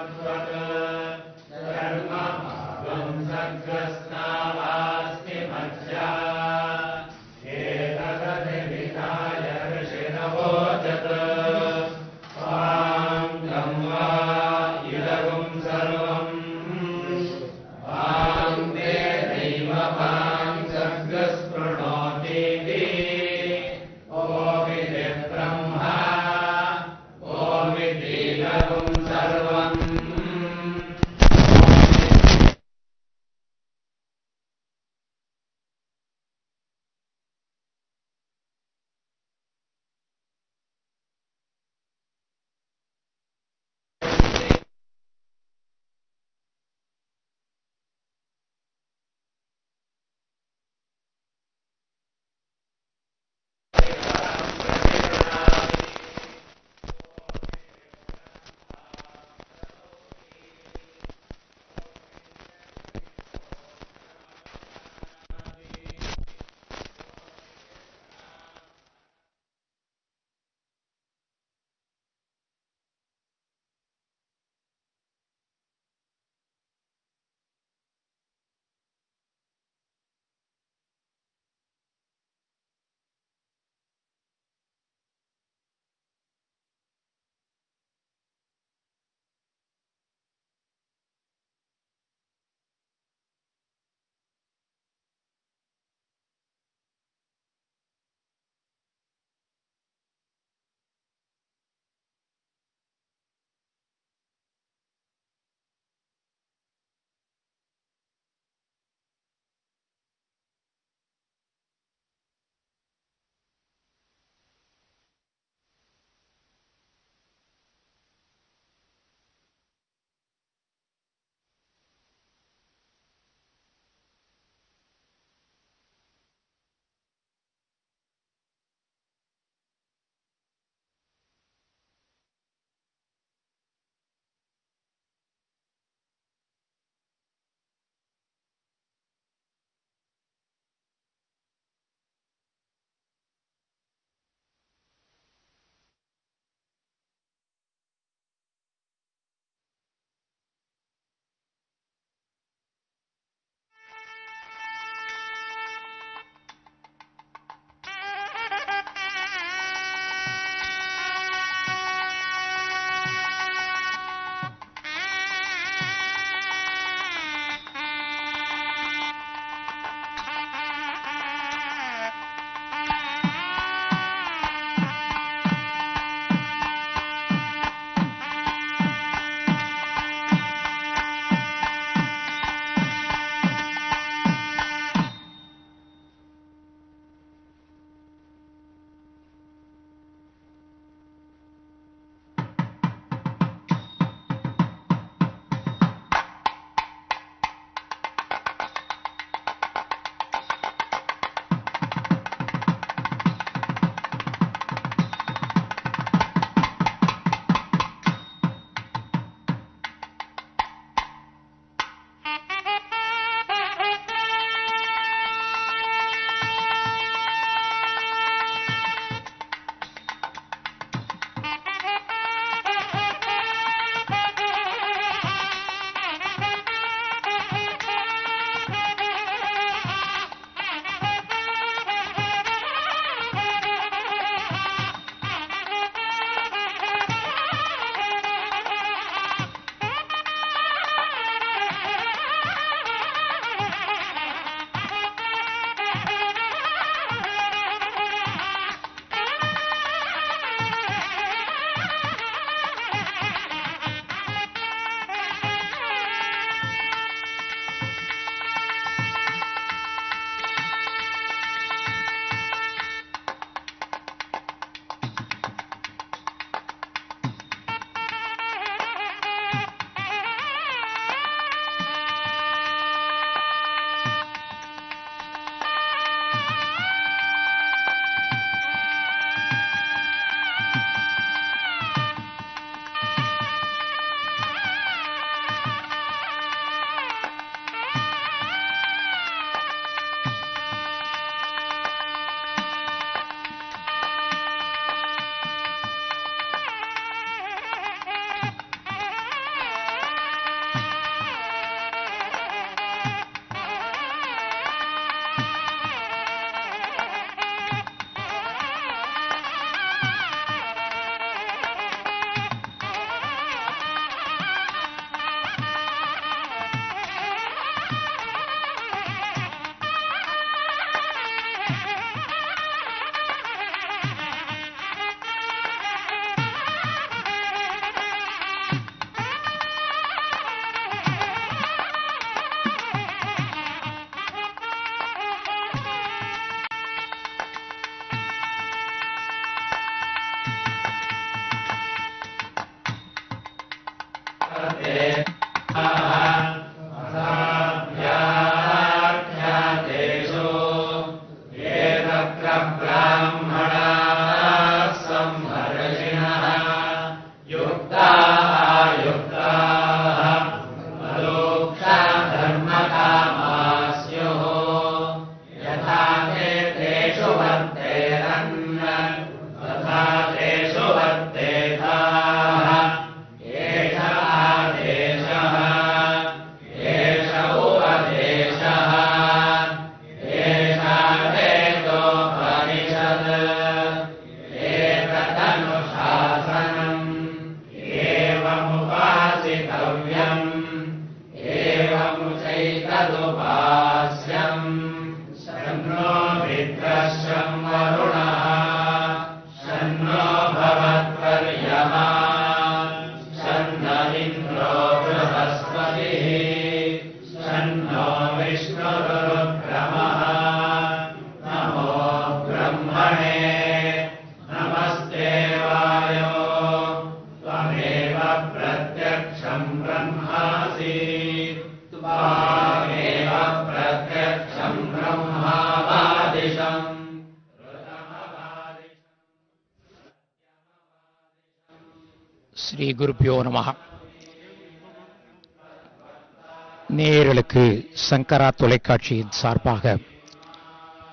சக்கரா தொலைக்காட்சியின் சார்பாக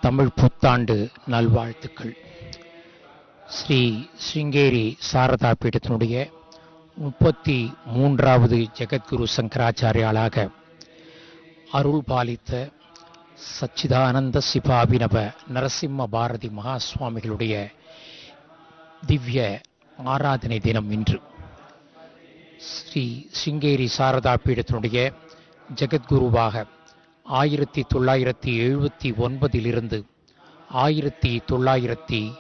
தமிழ் புத்தாண்டு நல்வாழ்த்துக்கள். ஸ்ரீ சிங்கேரி சாரதா பீடத்தினுடைய முப்பத்தி மூன்றாவது ஜெகத்குரு சங்கராச்சாரியாளாக அருள் பாலித்த சச்சிதானந்த சிபாபினப நரசிம்ம பாரதி மகா சுவாமிகளுடைய திவ்ய ஆராதனை தினம் இன்று. ஸ்ரீ சிங்கேரி சாரதா பீடத்தினுடைய ஜெகத்குருவாக ஆயிரத்தி தொள்ளாயிரத்தி எழுபத்தி ஒன்பதிலிருந்து ஆயிரத்தி தொள்ளாயிரத்தி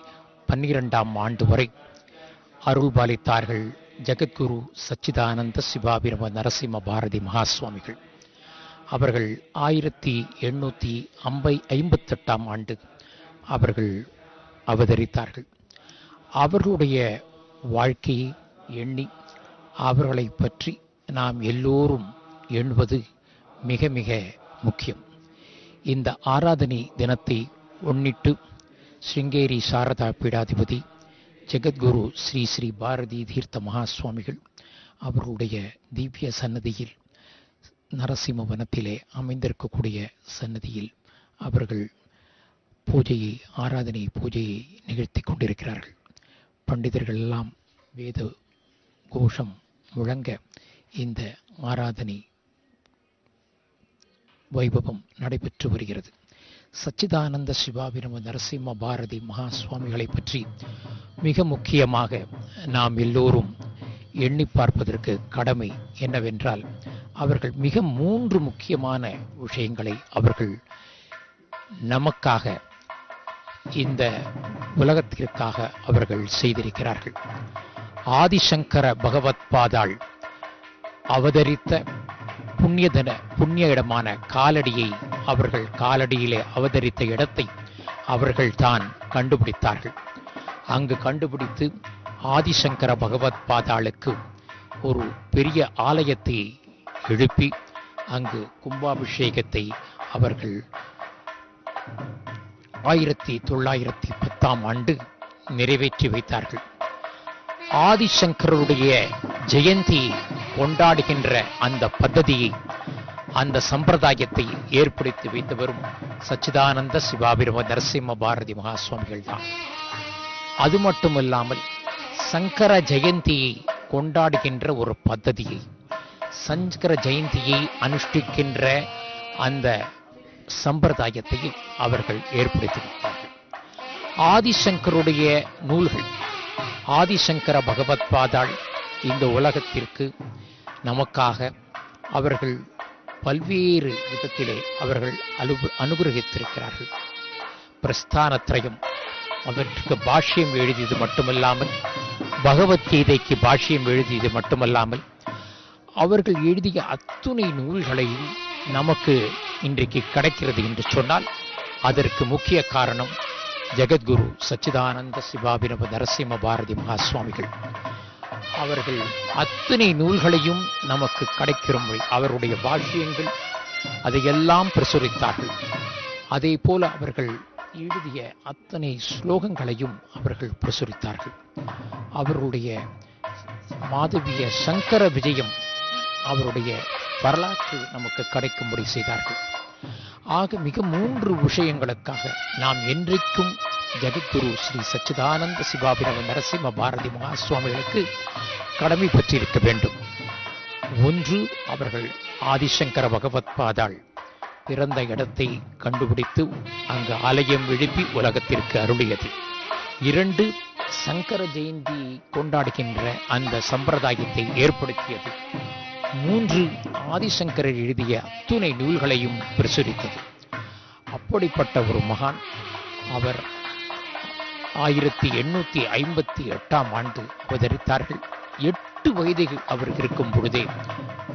பன்னிரெண்டாம் ஆண்டு வரை அருள் பாலித்தார்கள் ஜெகத்குரு சச்சிதானந்த சிவாபிரம நரசிம்ம பாரதி மகாசுவாமிகள். அவர்கள் ஆயிரத்தி எண்ணூற்றி ஐம்பை ஐம்பத்தெட்டாம் ஆண்டு அவர்கள் அவதரித்தார்கள். அவர்களுடைய வாழ்க்கையை எண்ணி அவர்களை பற்றி நாம் எல்லோரும் எண்ணுவது மிக மிக முக்கியம். இந்த ஆராதனை தினத்தை ஒன்னிட்டு ஸ்ருங்கேரி சாரதா பீடாதிபதி ஜெகத்குரு ஸ்ரீ ஸ்ரீ பாரதி தீர்த்த மகா சுவாமிகள் திவ்ய சன்னதியில் நரசிம்ம வனத்திலே அமைந்திருக்கக்கூடிய சன்னதியில் அவர்கள் பூஜையை ஆராதனை பூஜையை நிகழ்த்தி கொண்டிருக்கிறார்கள். பண்டிதர்கள் எல்லாம் வேத கோஷம் முழங்க இந்த ஆராதனை வைபவம் நடைபெற்று வருகிறது. சச்சிதானந்த சிவாபிரம நரசிம்ம பாரதி மகா சுவாமிகளை பற்றி மிக முக்கியமாக நாம் எல்லோரும் எண்ணி பார்ப்பதற்கு கடமை என்னவென்றால் அவர்கள் மிக மூன்று முக்கியமான விஷயங்களை அவர்கள் நமக்காக இந்த உலகத்திற்காக அவர்கள் செய்திருக்கிறார்கள். ஆதிசங்கர பகவத் பாதாள் அவதரித்த புண்ணியதன புண்ணிய இடமான காலடியை அவர்கள் காலடியிலே அவதரித்த இடத்தை அவர்கள் தான் கண்டுபிடித்தார்கள். அங்கு கண்டுபிடித்து ஆதிசங்கர பகவத் பாதாளுக்கு ஒரு பெரிய ஆலயத்தை எழுப்பி அங்கு கும்பாபிஷேகத்தை அவர்கள் ஆயிரத்தி தொள்ளாயிரத்தி பத்தாம் ஆண்டு நிறைவேற்றி வைத்தார்கள். ஆதிசங்கருடைய ஜெயந்தி கொண்டாடுகின்ற அந்த பద్ధதியை அந்த சம்பிரதாயத்தை ஏற்படுத்தி வைத்தவரும் சச்சிதானந்த சிவாபிரம நரசிம்ம பாரதி மகாசுவாமிகள் தான். அது மட்டுமல்லாமல் சங்கர ஜெயந்தியை கொண்டாடுகின்ற ஒரு பద్ధதியை சங்கர ஜெயந்தியை அனுஷ்டிக்கின்ற அந்த சம்பிரதாயத்தை அவர்கள் ஏற்படுத்தியிருப்பார்கள் ஆதிசங்கருடைய நூல்கள் ஆதிசங்கர பகவத் பாதாள் இந்த உலகத்திற்கு நமக்காக அவர்கள் பல்வேறு விதத்திலே அவர்கள் அனு அனுகிரகித்திருக்கிறார்கள். பிரஸ்தானத்திரையும் அவற்றுக்கு பாஷ்யம் எழுதியது மட்டுமல்லாமல் பகவத்கீதைக்கு பாஷ்யம் எழுதியது மட்டுமல்லாமல் அவர்கள் எழுதிய அத்துணை நூல்களையும் நமக்கு இன்றைக்கு கிடைக்கிறது என்று சொன்னால் அதற்கு முக்கிய காரணம் ஜெகத்குரு சச்சிதானந்த சிவாபினவ நரசிம்ம பாரதி மகா சுவாமிகள் அவர்கள் அத்தனை நூல்களையும் நமக்கு கிடைக்கிற கிடைக்கிறபடி அவருடைய வாக்கியங்கள் அதையெல்லாம் பிரசுரித்தார்கள். அதே போல அவர்கள் எழுதிய அத்தனை ஸ்லோகங்களையும் அவர்கள் பிரசுரித்தார்கள். அவருடைய மாதவிய சங்கர விஜயம் அவருடைய வரலாற்று நமக்கு கிடைக்கும்படி செய்தார்கள். ஆக மிக மூன்று விஷயங்களுக்காக நாம் என்றைக்கும் ஜெகத்குரு ஸ்ரீ சச்சிதானந்த சிவாபிரம நரசிம்ம பாரதி மகாசுவாமிகளுக்கு கடமை பற்றியிருக்க வேண்டும். ஒன்று அவர்கள் ஆதிசங்கர பகவத் பாதாள். பிறந்த இடத்தை கண்டுபிடித்து அங்கு ஆலயம் எழுப்பி உலகத்திற்கு அருளியது. இரண்டு சங்கர ஜெயந்தி கொண்டாடுகின்ற அந்த சம்பிரதாயத்தை ஏற்படுத்தியது. மூன்று ஆதிசங்கரர் எழுதிய அத்துணை நூல்களையும் பிரசுரித்தது. அப்படிப்பட்ட ஒரு மகான் அவர் ஆயிரத்தி எண்ணூத்தி ஐம்பத்தி எட்டாம் ஆண்டு அவதரித்தார்கள். எட்டு வயதில் அவர் இருக்கும் பொழுதே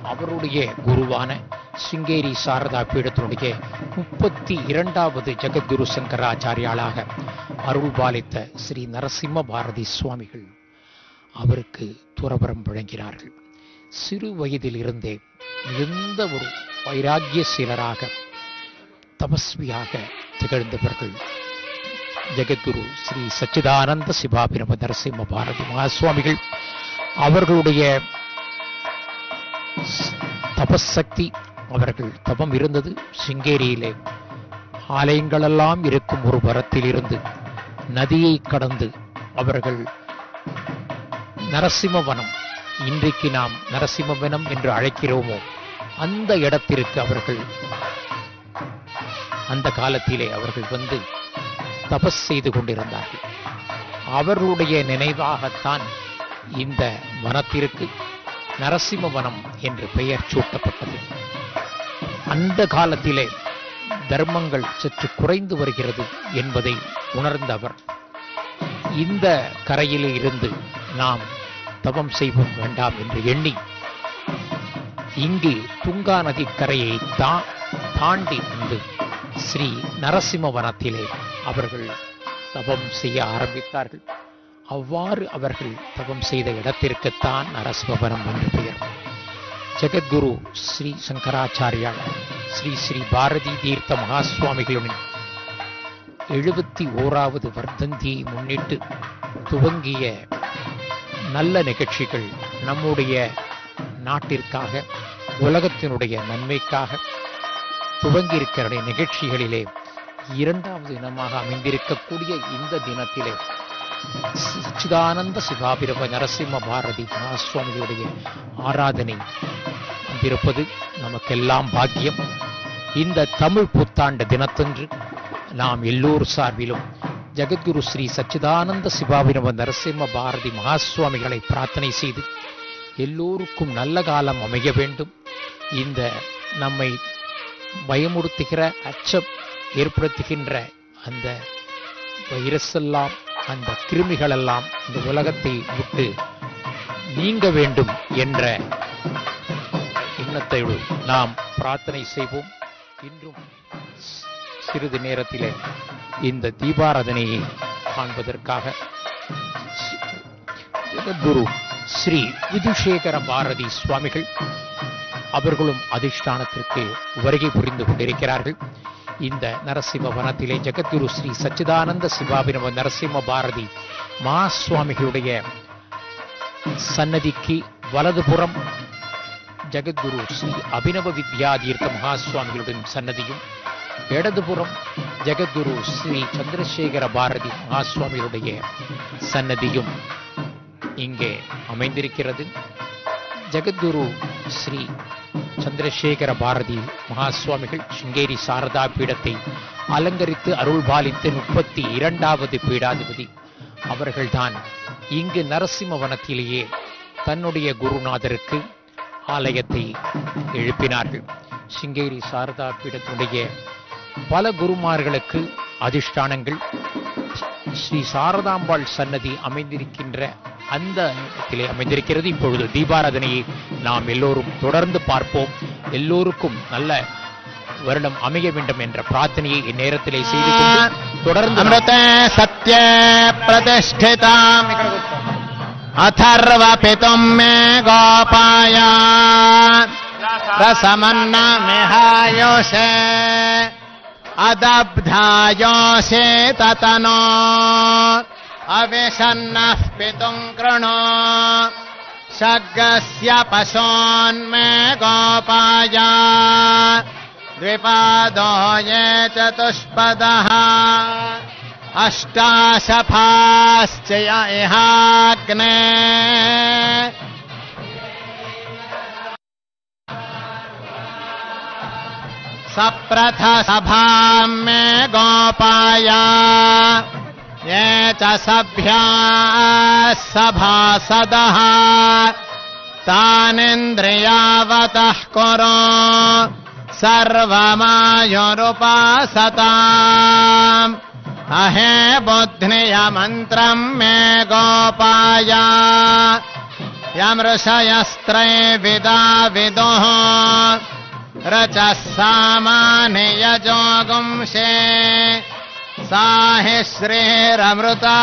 அவருடைய குருவான சிங்கேரி சாரதா பீடத்தினுடைய முப்பத்தி இரண்டாவது ஜெகத்குரு சங்கராச்சாரியாளாக அருள் பாலித்த ஸ்ரீ நரசிம்ம பாரதி சுவாமிகள் அவருக்கு துறவரம் வழங்கினார்கள். சிறு வயதில் இருந்தே மிகுந்த ஒரு வைராக்கியசீலராக தபஸ்வியாக திகழ்ந்தவர்கள். ஜெகத்குரு ஸ்ரீ சச்சிதானந்த சிவாபிரம நரசிம்ம பாரதி மகாசுவாமிகள் அவர்களுடைய தபசக்தி அவர்கள் தபம் இருந்தது. சிங்கேரியிலே ஆலயங்களெல்லாம் இருக்கும் ஒரு வரத்தில் இருந்து நதியை கடந்து அவர்கள் நரசிம்மவனம் இன்றைக்கு நாம் நரசிம்மவனம் என்று அழைக்கிறோமோ? அந்த இடத்திற்கு அவர்கள் அந்த காலத்திலே அவர்கள் வந்து தபஸ் செய்து கொண்டிருந்தார்கள். அவர்களுடைய நினைவாகத்தான் இந்த வனத்திற்கு நரசிம்ம வனம் என்று பெயர் சூட்டப்பட்டது. அந்த காலத்திலே தர்மங்கள் சற்று குறைந்து வருகிறது என்பதை உணர்ந்தவர். இந்த கரையிலே இருந்து நாம் தவம் செய்வோம் வேண்டாம் என்று எண்ணி இங்கு துங்கா நதிக்கரையை தான் தாண்டி வந்து ஸ்ரீ நரசிம்ம வனத்திலே அவர்கள் தவம் செய்ய ஆரம்பித்தார்கள். அவ்வாறு அவர்கள் தவம் செய்த இடத்திற்குத்தான் நரசிம்மவனம் என்று பெயர். ஜெகத்குரு ஸ்ரீ சங்கராச்சாரியால் ஸ்ரீ ஸ்ரீ பாரதி தீர்த்த மகாசுவாமிகளுடன் எழுபத்தி ஓராவது வர்த்தந்தியை முன்னிட்டு துவங்கிய நல்ல நிகழ்ச்சிகள் நம்முடைய நாட்டிற்காக உலகத்தினுடைய நன்மைக்காக துவங்கியிருக்கிற நிகழ்ச்சிகளிலே இரண்டாவது தினமாக அமைந்திருக்கக்கூடிய இந்த தினத்திலே சச்சிதானந்த சிவாபிரம நரசிம்ம பாரதி மகாசுவாமிகளுடைய ஆராதனை வந்திருப்பது நமக்கெல்லாம் பாக்கியம். இந்த தமிழ் புத்தாண்டு தினத்தன்று நாம் எல்லோர் சார்பிலும் ஜெகத்குரு ஸ்ரீ சச்சிதானந்த சிவாபிரம நரசிம்ம பாரதி மகாஸ்வாமிகளை பிரார்த்தனை செய்து எல்லோருக்கும் நல்ல காலம் அமைய வேண்டும். இந்த நம்மை பயமுறுத்துகிற அச்சம் ஏற்படுத்துகின்ற அந்த வைரஸ் எல்லாம் அந்த கிருமிகளெல்லாம் இந்த உலகத்தை விட்டு நீங்க வேண்டும் என்ற எண்ணத்தோடு நாம் பிரார்த்தனை செய்வோம். இன்றும் சிறிது நேரத்திலே இந்த தீபாராதனையை காண்பதற்காக ஜெகத்குரு ஸ்ரீ விதுஷேகர பாரதி சுவாமிகள் அவர்களும் அதிஷ்டானத்திற்கு வருகை புரிந்து கொண்டிருக்கிறார்கள். இந்த நரசிம்ம வனத்திலே ஜெகத்குரு ஸ்ரீ சச்சிதானந்த சிவாபிரம நரசிம்ம பாரதி மா சுவாமிகளுடைய சன்னதிக்கு வலதுபுறம் ஜெகத்குரு ஸ்ரீ அபினவ வித்யாதீர்த்த மகாசுவாமிகளுடன் சன்னதியும் இடதுபுறம் ஜெகத்குரு ஸ்ரீ சந்திரசேகர பாரதி மகாசுவாமியுடைய சன்னதியும் இங்கே அமைந்திருக்கிறது. ஜெகத்குரு ஸ்ரீ சந்திரசேகர பாரதி மகாசுவாமிகள் சுங்கேரி சாரதா பீடத்தை அலங்கரித்து அருள் பாலித்த முப்பத்தி இரண்டாவது பீடாதிபதி. அவர்கள்தான் இங்கு நரசிம்ம வனத்திலேயே தன்னுடைய குருநாதருக்கு ஆலயத்தை எழுப்பினார்கள். சிங்கேரி சாரதா பீடத்தினுடைய பல குருமார்களுக்கு அதிஷ்டானங்கள். ஸ்ரீ சாரதாம்பாள் சன்னதி அமைந்திருக்கின்ற அந்த இடத்திலே அமைந்திருக்கிறது. இப்பொழுது தீபாராதனையை நாம் எல்லோரும் தொடர்ந்து பார்ப்போம். எல்லோருக்கும் நல்ல வருடம் அமைய வேண்டும் என்ற பிரார்த்தனையை இந்நேரத்திலே செய்து தொடர்ந்து அமிர்த சத்ய பிரதிஷ்டிதாம். அதர்வ பிதும் மே கோபாயா ரசமன்ன மிஹாயோஷே अदब्धायोषे ततनो। अविशन्नः पितुम् कृणो। शग्गस्य पशोन्मे गोपाय। द्विपादो ये चतुष्पदः। अष्टाशफाश्च य सप्रथसभां मे गोपाय। ये च सभ्याः सभासदः। तानिन्द्रियावतः कुरु सर्वमायुरुपासताम्। अहे बुध्नियमन्त्रम् मे गोपाय। यमृषयस्त्रैविदा विदुः रचः सामानि यजोगुंशे सा हि श्रीरमृता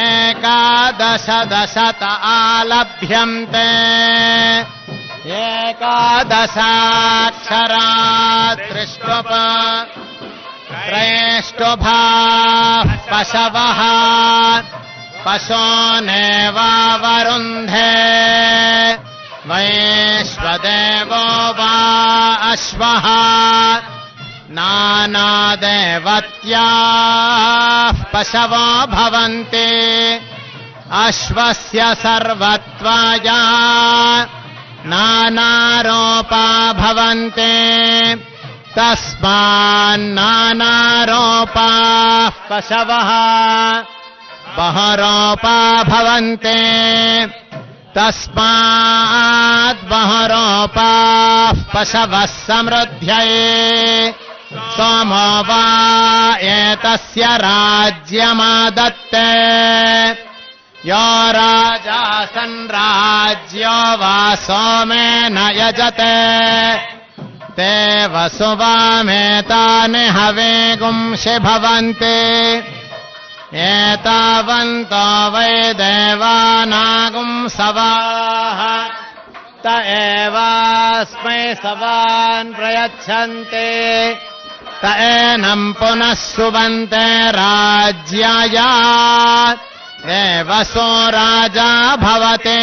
एकादश दशत आलभ्यन्ते। एकादशाक्षरा दृष्प त्रयष्टुभाः पशवः पशोनेवावरुन्धे वैश्वदेवो वा अश्वः। नानादेवत्याः पशवो भवन्ति। अश्वस्य सर्वत्वाय नानारोपा भवन्ति तस्मान्नानारोपाः पशवः बहुरोपा भवन्ति। तस्मात् बहुरोपाः पशवः समृद्ध्यै। सोमो वा एतस्य राज्यमादत्ते। यो राजा सन्राज्यो वा सोमेन यजते ते वसुवामेतानि हवे गुंसि भवन्ति। एतावन्तो वै देवानागुंसवाः त एवास्मै सवान् प्रयच्छन्ति। त एनम् पुनः सुबन्ते राज्याय देवसो राजा भवते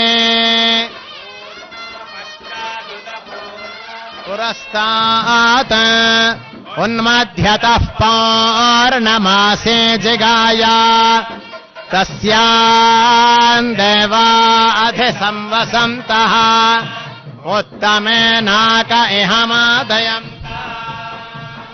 पुरस्तात्। उन्मध्यतः पौर्णमासे जिगाय। तस्यान् देवा अधिसंवसन्तः। उत्तमेनाक इहमादयम्।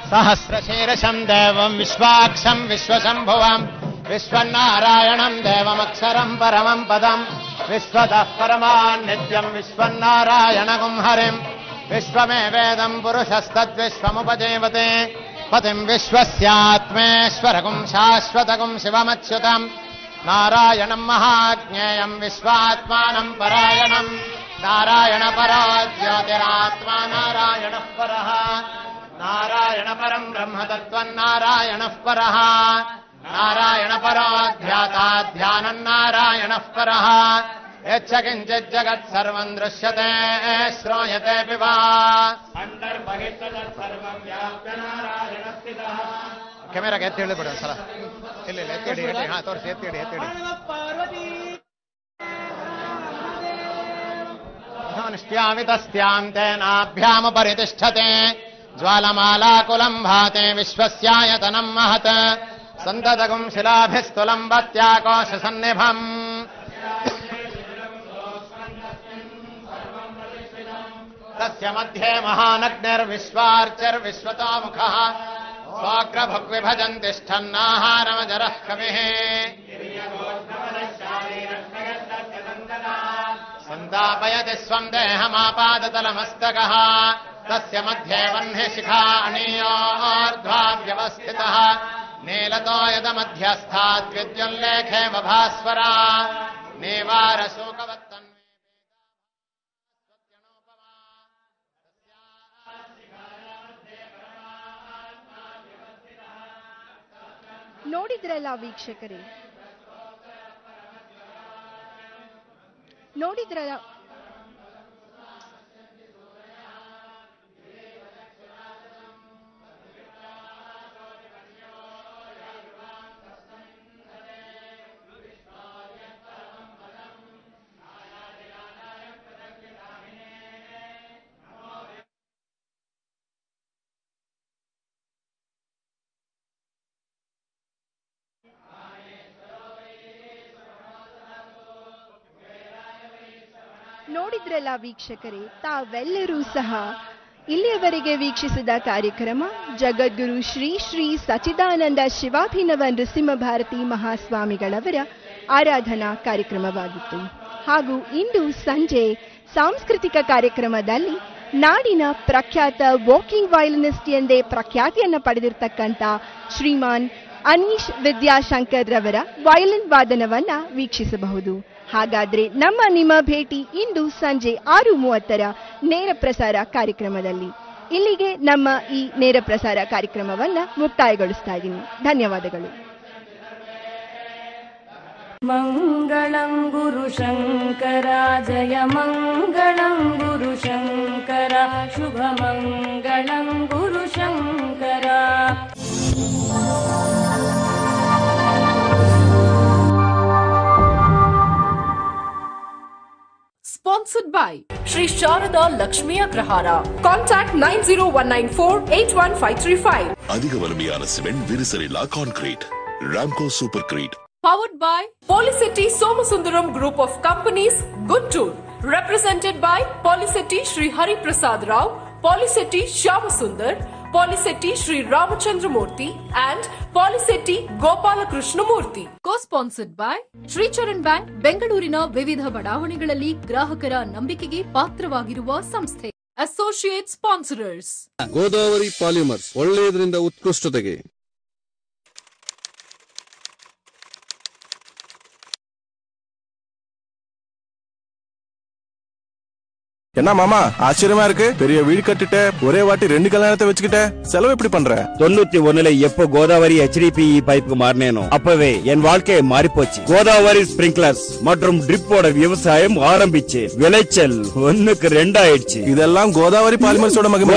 सहस्रशीर्षम् देवम् विश्वाक्षम् विश्वशम्भुवम्। विश्वनारायणम् देवमक्षरम् परमम् पदम्। विश्वतः परमान् नित्यम् विश्वनारायणगुम् हरिम् विश्वमे वेदम् पुरुषस्तद्विश्वमुपदेवते पतिम् विश्वस्यात्मेश्वरकुम् शाश्वतकम् शिवमच्युतम्। नारायणम् महाज्ञेयम् विश्वात्मानम् परायणम्। नारायणपराध्यातिरात्मा नारायणः परः। नारायणपरम् ब्रह्मतत्त्वम् नारायणः परः। नारायणपरा ध्याताध्यानम् नारायणः परः। यच्च किञ्चित् जगत् सर्वम् दृश्यते श्रूयते वा ಕೆಮೆರಾ ಎತ್ತಿ ಹೇಳಿಬಿಡಿ ಒಂದ್ಸಲ ಇಲ್ಲ ಇಲ್ಲ ಎತ್ತಿ ಹಿಡಿ ಎತ್ತಿ ಹಾ ತೋರಿಸಿ ಎತ್ತಿ ಹಿಡಿ ಎತ್ತಿ ಹಿಡಿ निष्ट्यामितस्याम् तेनाभ्यामुपरितिष्ठते ज्वालमालाकुलम् भाते विश्वस्यायतनम् महत् सन्ततगुम् शिलाभिस्तुलम् वत्याकोशसन्निभम् तस्य मध्ये महानग्निर्विश्वार्चिर्विश्वतोमुखः। स्वाग्रभुग्विभजन् तिष्ठन्नाहारमजरः कविः सन्तापयति स्वम् देहमापादतलमस्तकः। तस्य मध्ये वह्नि शिखा अणीयोर्ध्वा व्यवस्थितः नीलतो यदमध्यस्थाद्विद्युल्लेखे वभास्वरा नेवारशोकवत्तन् ನೋಡಿದ್ರಲ್ಲ ವೀಕ್ಷಕರೇ? ನೋಡಿದ್ರಲ್ಲ ನೋಡಿದ್ರಲ್ಲ ವೀಕ್ಷಕರೇ, ತಾವೆಲ್ಲರೂ ಸಹ ಇಲ್ಲಿಯವರೆಗೆ ವೀಕ್ಷಿಸಿದ ಕಾರ್ಯಕ್ರಮ ಜಗದ್ಗುರು ಶ್ರೀ ಶ್ರೀ ಸಚಿದಾನಂದ ಶಿವಾಭಿನವ ನೃಸಿಂಹಭಾರತಿ ಮಹಾಸ್ವಾಮಿಗಳವರ ಆರಾಧನಾ ಕಾರ್ಯಕ್ರಮವಾಗಿತ್ತು. ಹಾಗೂ ಇಂದು ಸಂಜೆ ಸಾಂಸ್ಕೃತಿಕ ಕಾರ್ಯಕ್ರಮದಲ್ಲಿ ನಾಡಿನ ಪ್ರಖ್ಯಾತ ವಾಕಿಂಗ್ ವಯಲಿನಿಸ್ಟ್ ಎಂದೇ ಪ್ರಖ್ಯಾತಿಯನ್ನು ಪಡೆದಿರತಕ್ಕಂಥ ಶ್ರೀಮಾನ್ ಅನೀಶ್ ವಿದ್ಯಾಶಂಕರ್ ರವರ ವಯಲಿನ್ ವಾದನವನ್ನ ವೀಕ್ಷಿಸಬಹುದು. ಹಾಗಾದ್ರೆ ನಮ್ಮ ನಿಮ್ಮ ಭೇಟಿ ಇಂದು ಸಂಜೆ ಆರು ಮೂವತ್ತರ ನೇರ ಪ್ರಸಾರ ಕಾರ್ಯಕ್ರಮದಲ್ಲಿ ಇಲ್ಲಿಗೆ ನಮ್ಮ ಈ ನೇರ ಪ್ರಸಾರ ಕಾರ್ಯಕ್ರಮವನ್ನ ಮುಕ್ತಾಯಗೊಳಿಸ್ತಾ ಇದ್ದೀನಿ ಧನ್ಯವಾದಗಳು मङ्गलं गुरुशङ्करा जय मङ्गलं गुरुशङ्करा शुभमङ्गलं गुरुशङ्करा Sponsored by Sri Sharada Lakshmi Agrahara. Contact 90194 அதிக வலிமையான cement விரிசலில்லா concrete Ramco Supercrete Powered by Polycity Somasundaram Group of Companies, Guntur. Represented by Polycity Sri Hari Prasad Rao, Polycity Shyamasundar, Polycity Sri Ramachandramurthy, and Polisetti Gopala Krishnamurthy. Co-sponsored by Shricharan bank ಬೆಂಗಳೂರಿನ ವಿವಿಧ ಬಡಾವಣೆಗಳಲ್ಲಿ ಗ್ರಾಹಕರ ನಂಬಿಕೆಗೆ ಪಾತ್ರವಾಗಿರುವ ಸಂಸ್ಥೆ. Associate sponsorers Godavari polymers ಒಳ್ಳೆಯದರಿಂದ ಉತ್ಕೃಷ್ಟತೆಗೆ. என்ன மாமா ஆச்சரியமா இருக்கு? பெரிய வீடு கட்டிட்ட ஒரே வாட்டி ரெண்டு கல்யாணத்தை வச்சுக்கிட்ட செலவு எப்படி பண்ற? தொண்ணூத்தி ஒண்ணுல எப்போ கோதாவரி ஹெச்டிபிஇ பைப்புக்கு மாறினேனோ அப்பவே என் வாழ்க்கையை மாறி போச்சு கோதாவரி ஸ்பிரிங்க்லர்ஸ் மற்றும் ட்ரிப்போட விவசாயம் ஆரம்பிச்சு விளைச்சல் ஒண்ணுக்கு ரெண்டாயிடுச்சு. இதெல்லாம் கோதாவரி பாலிமர்ஸோட மகிமை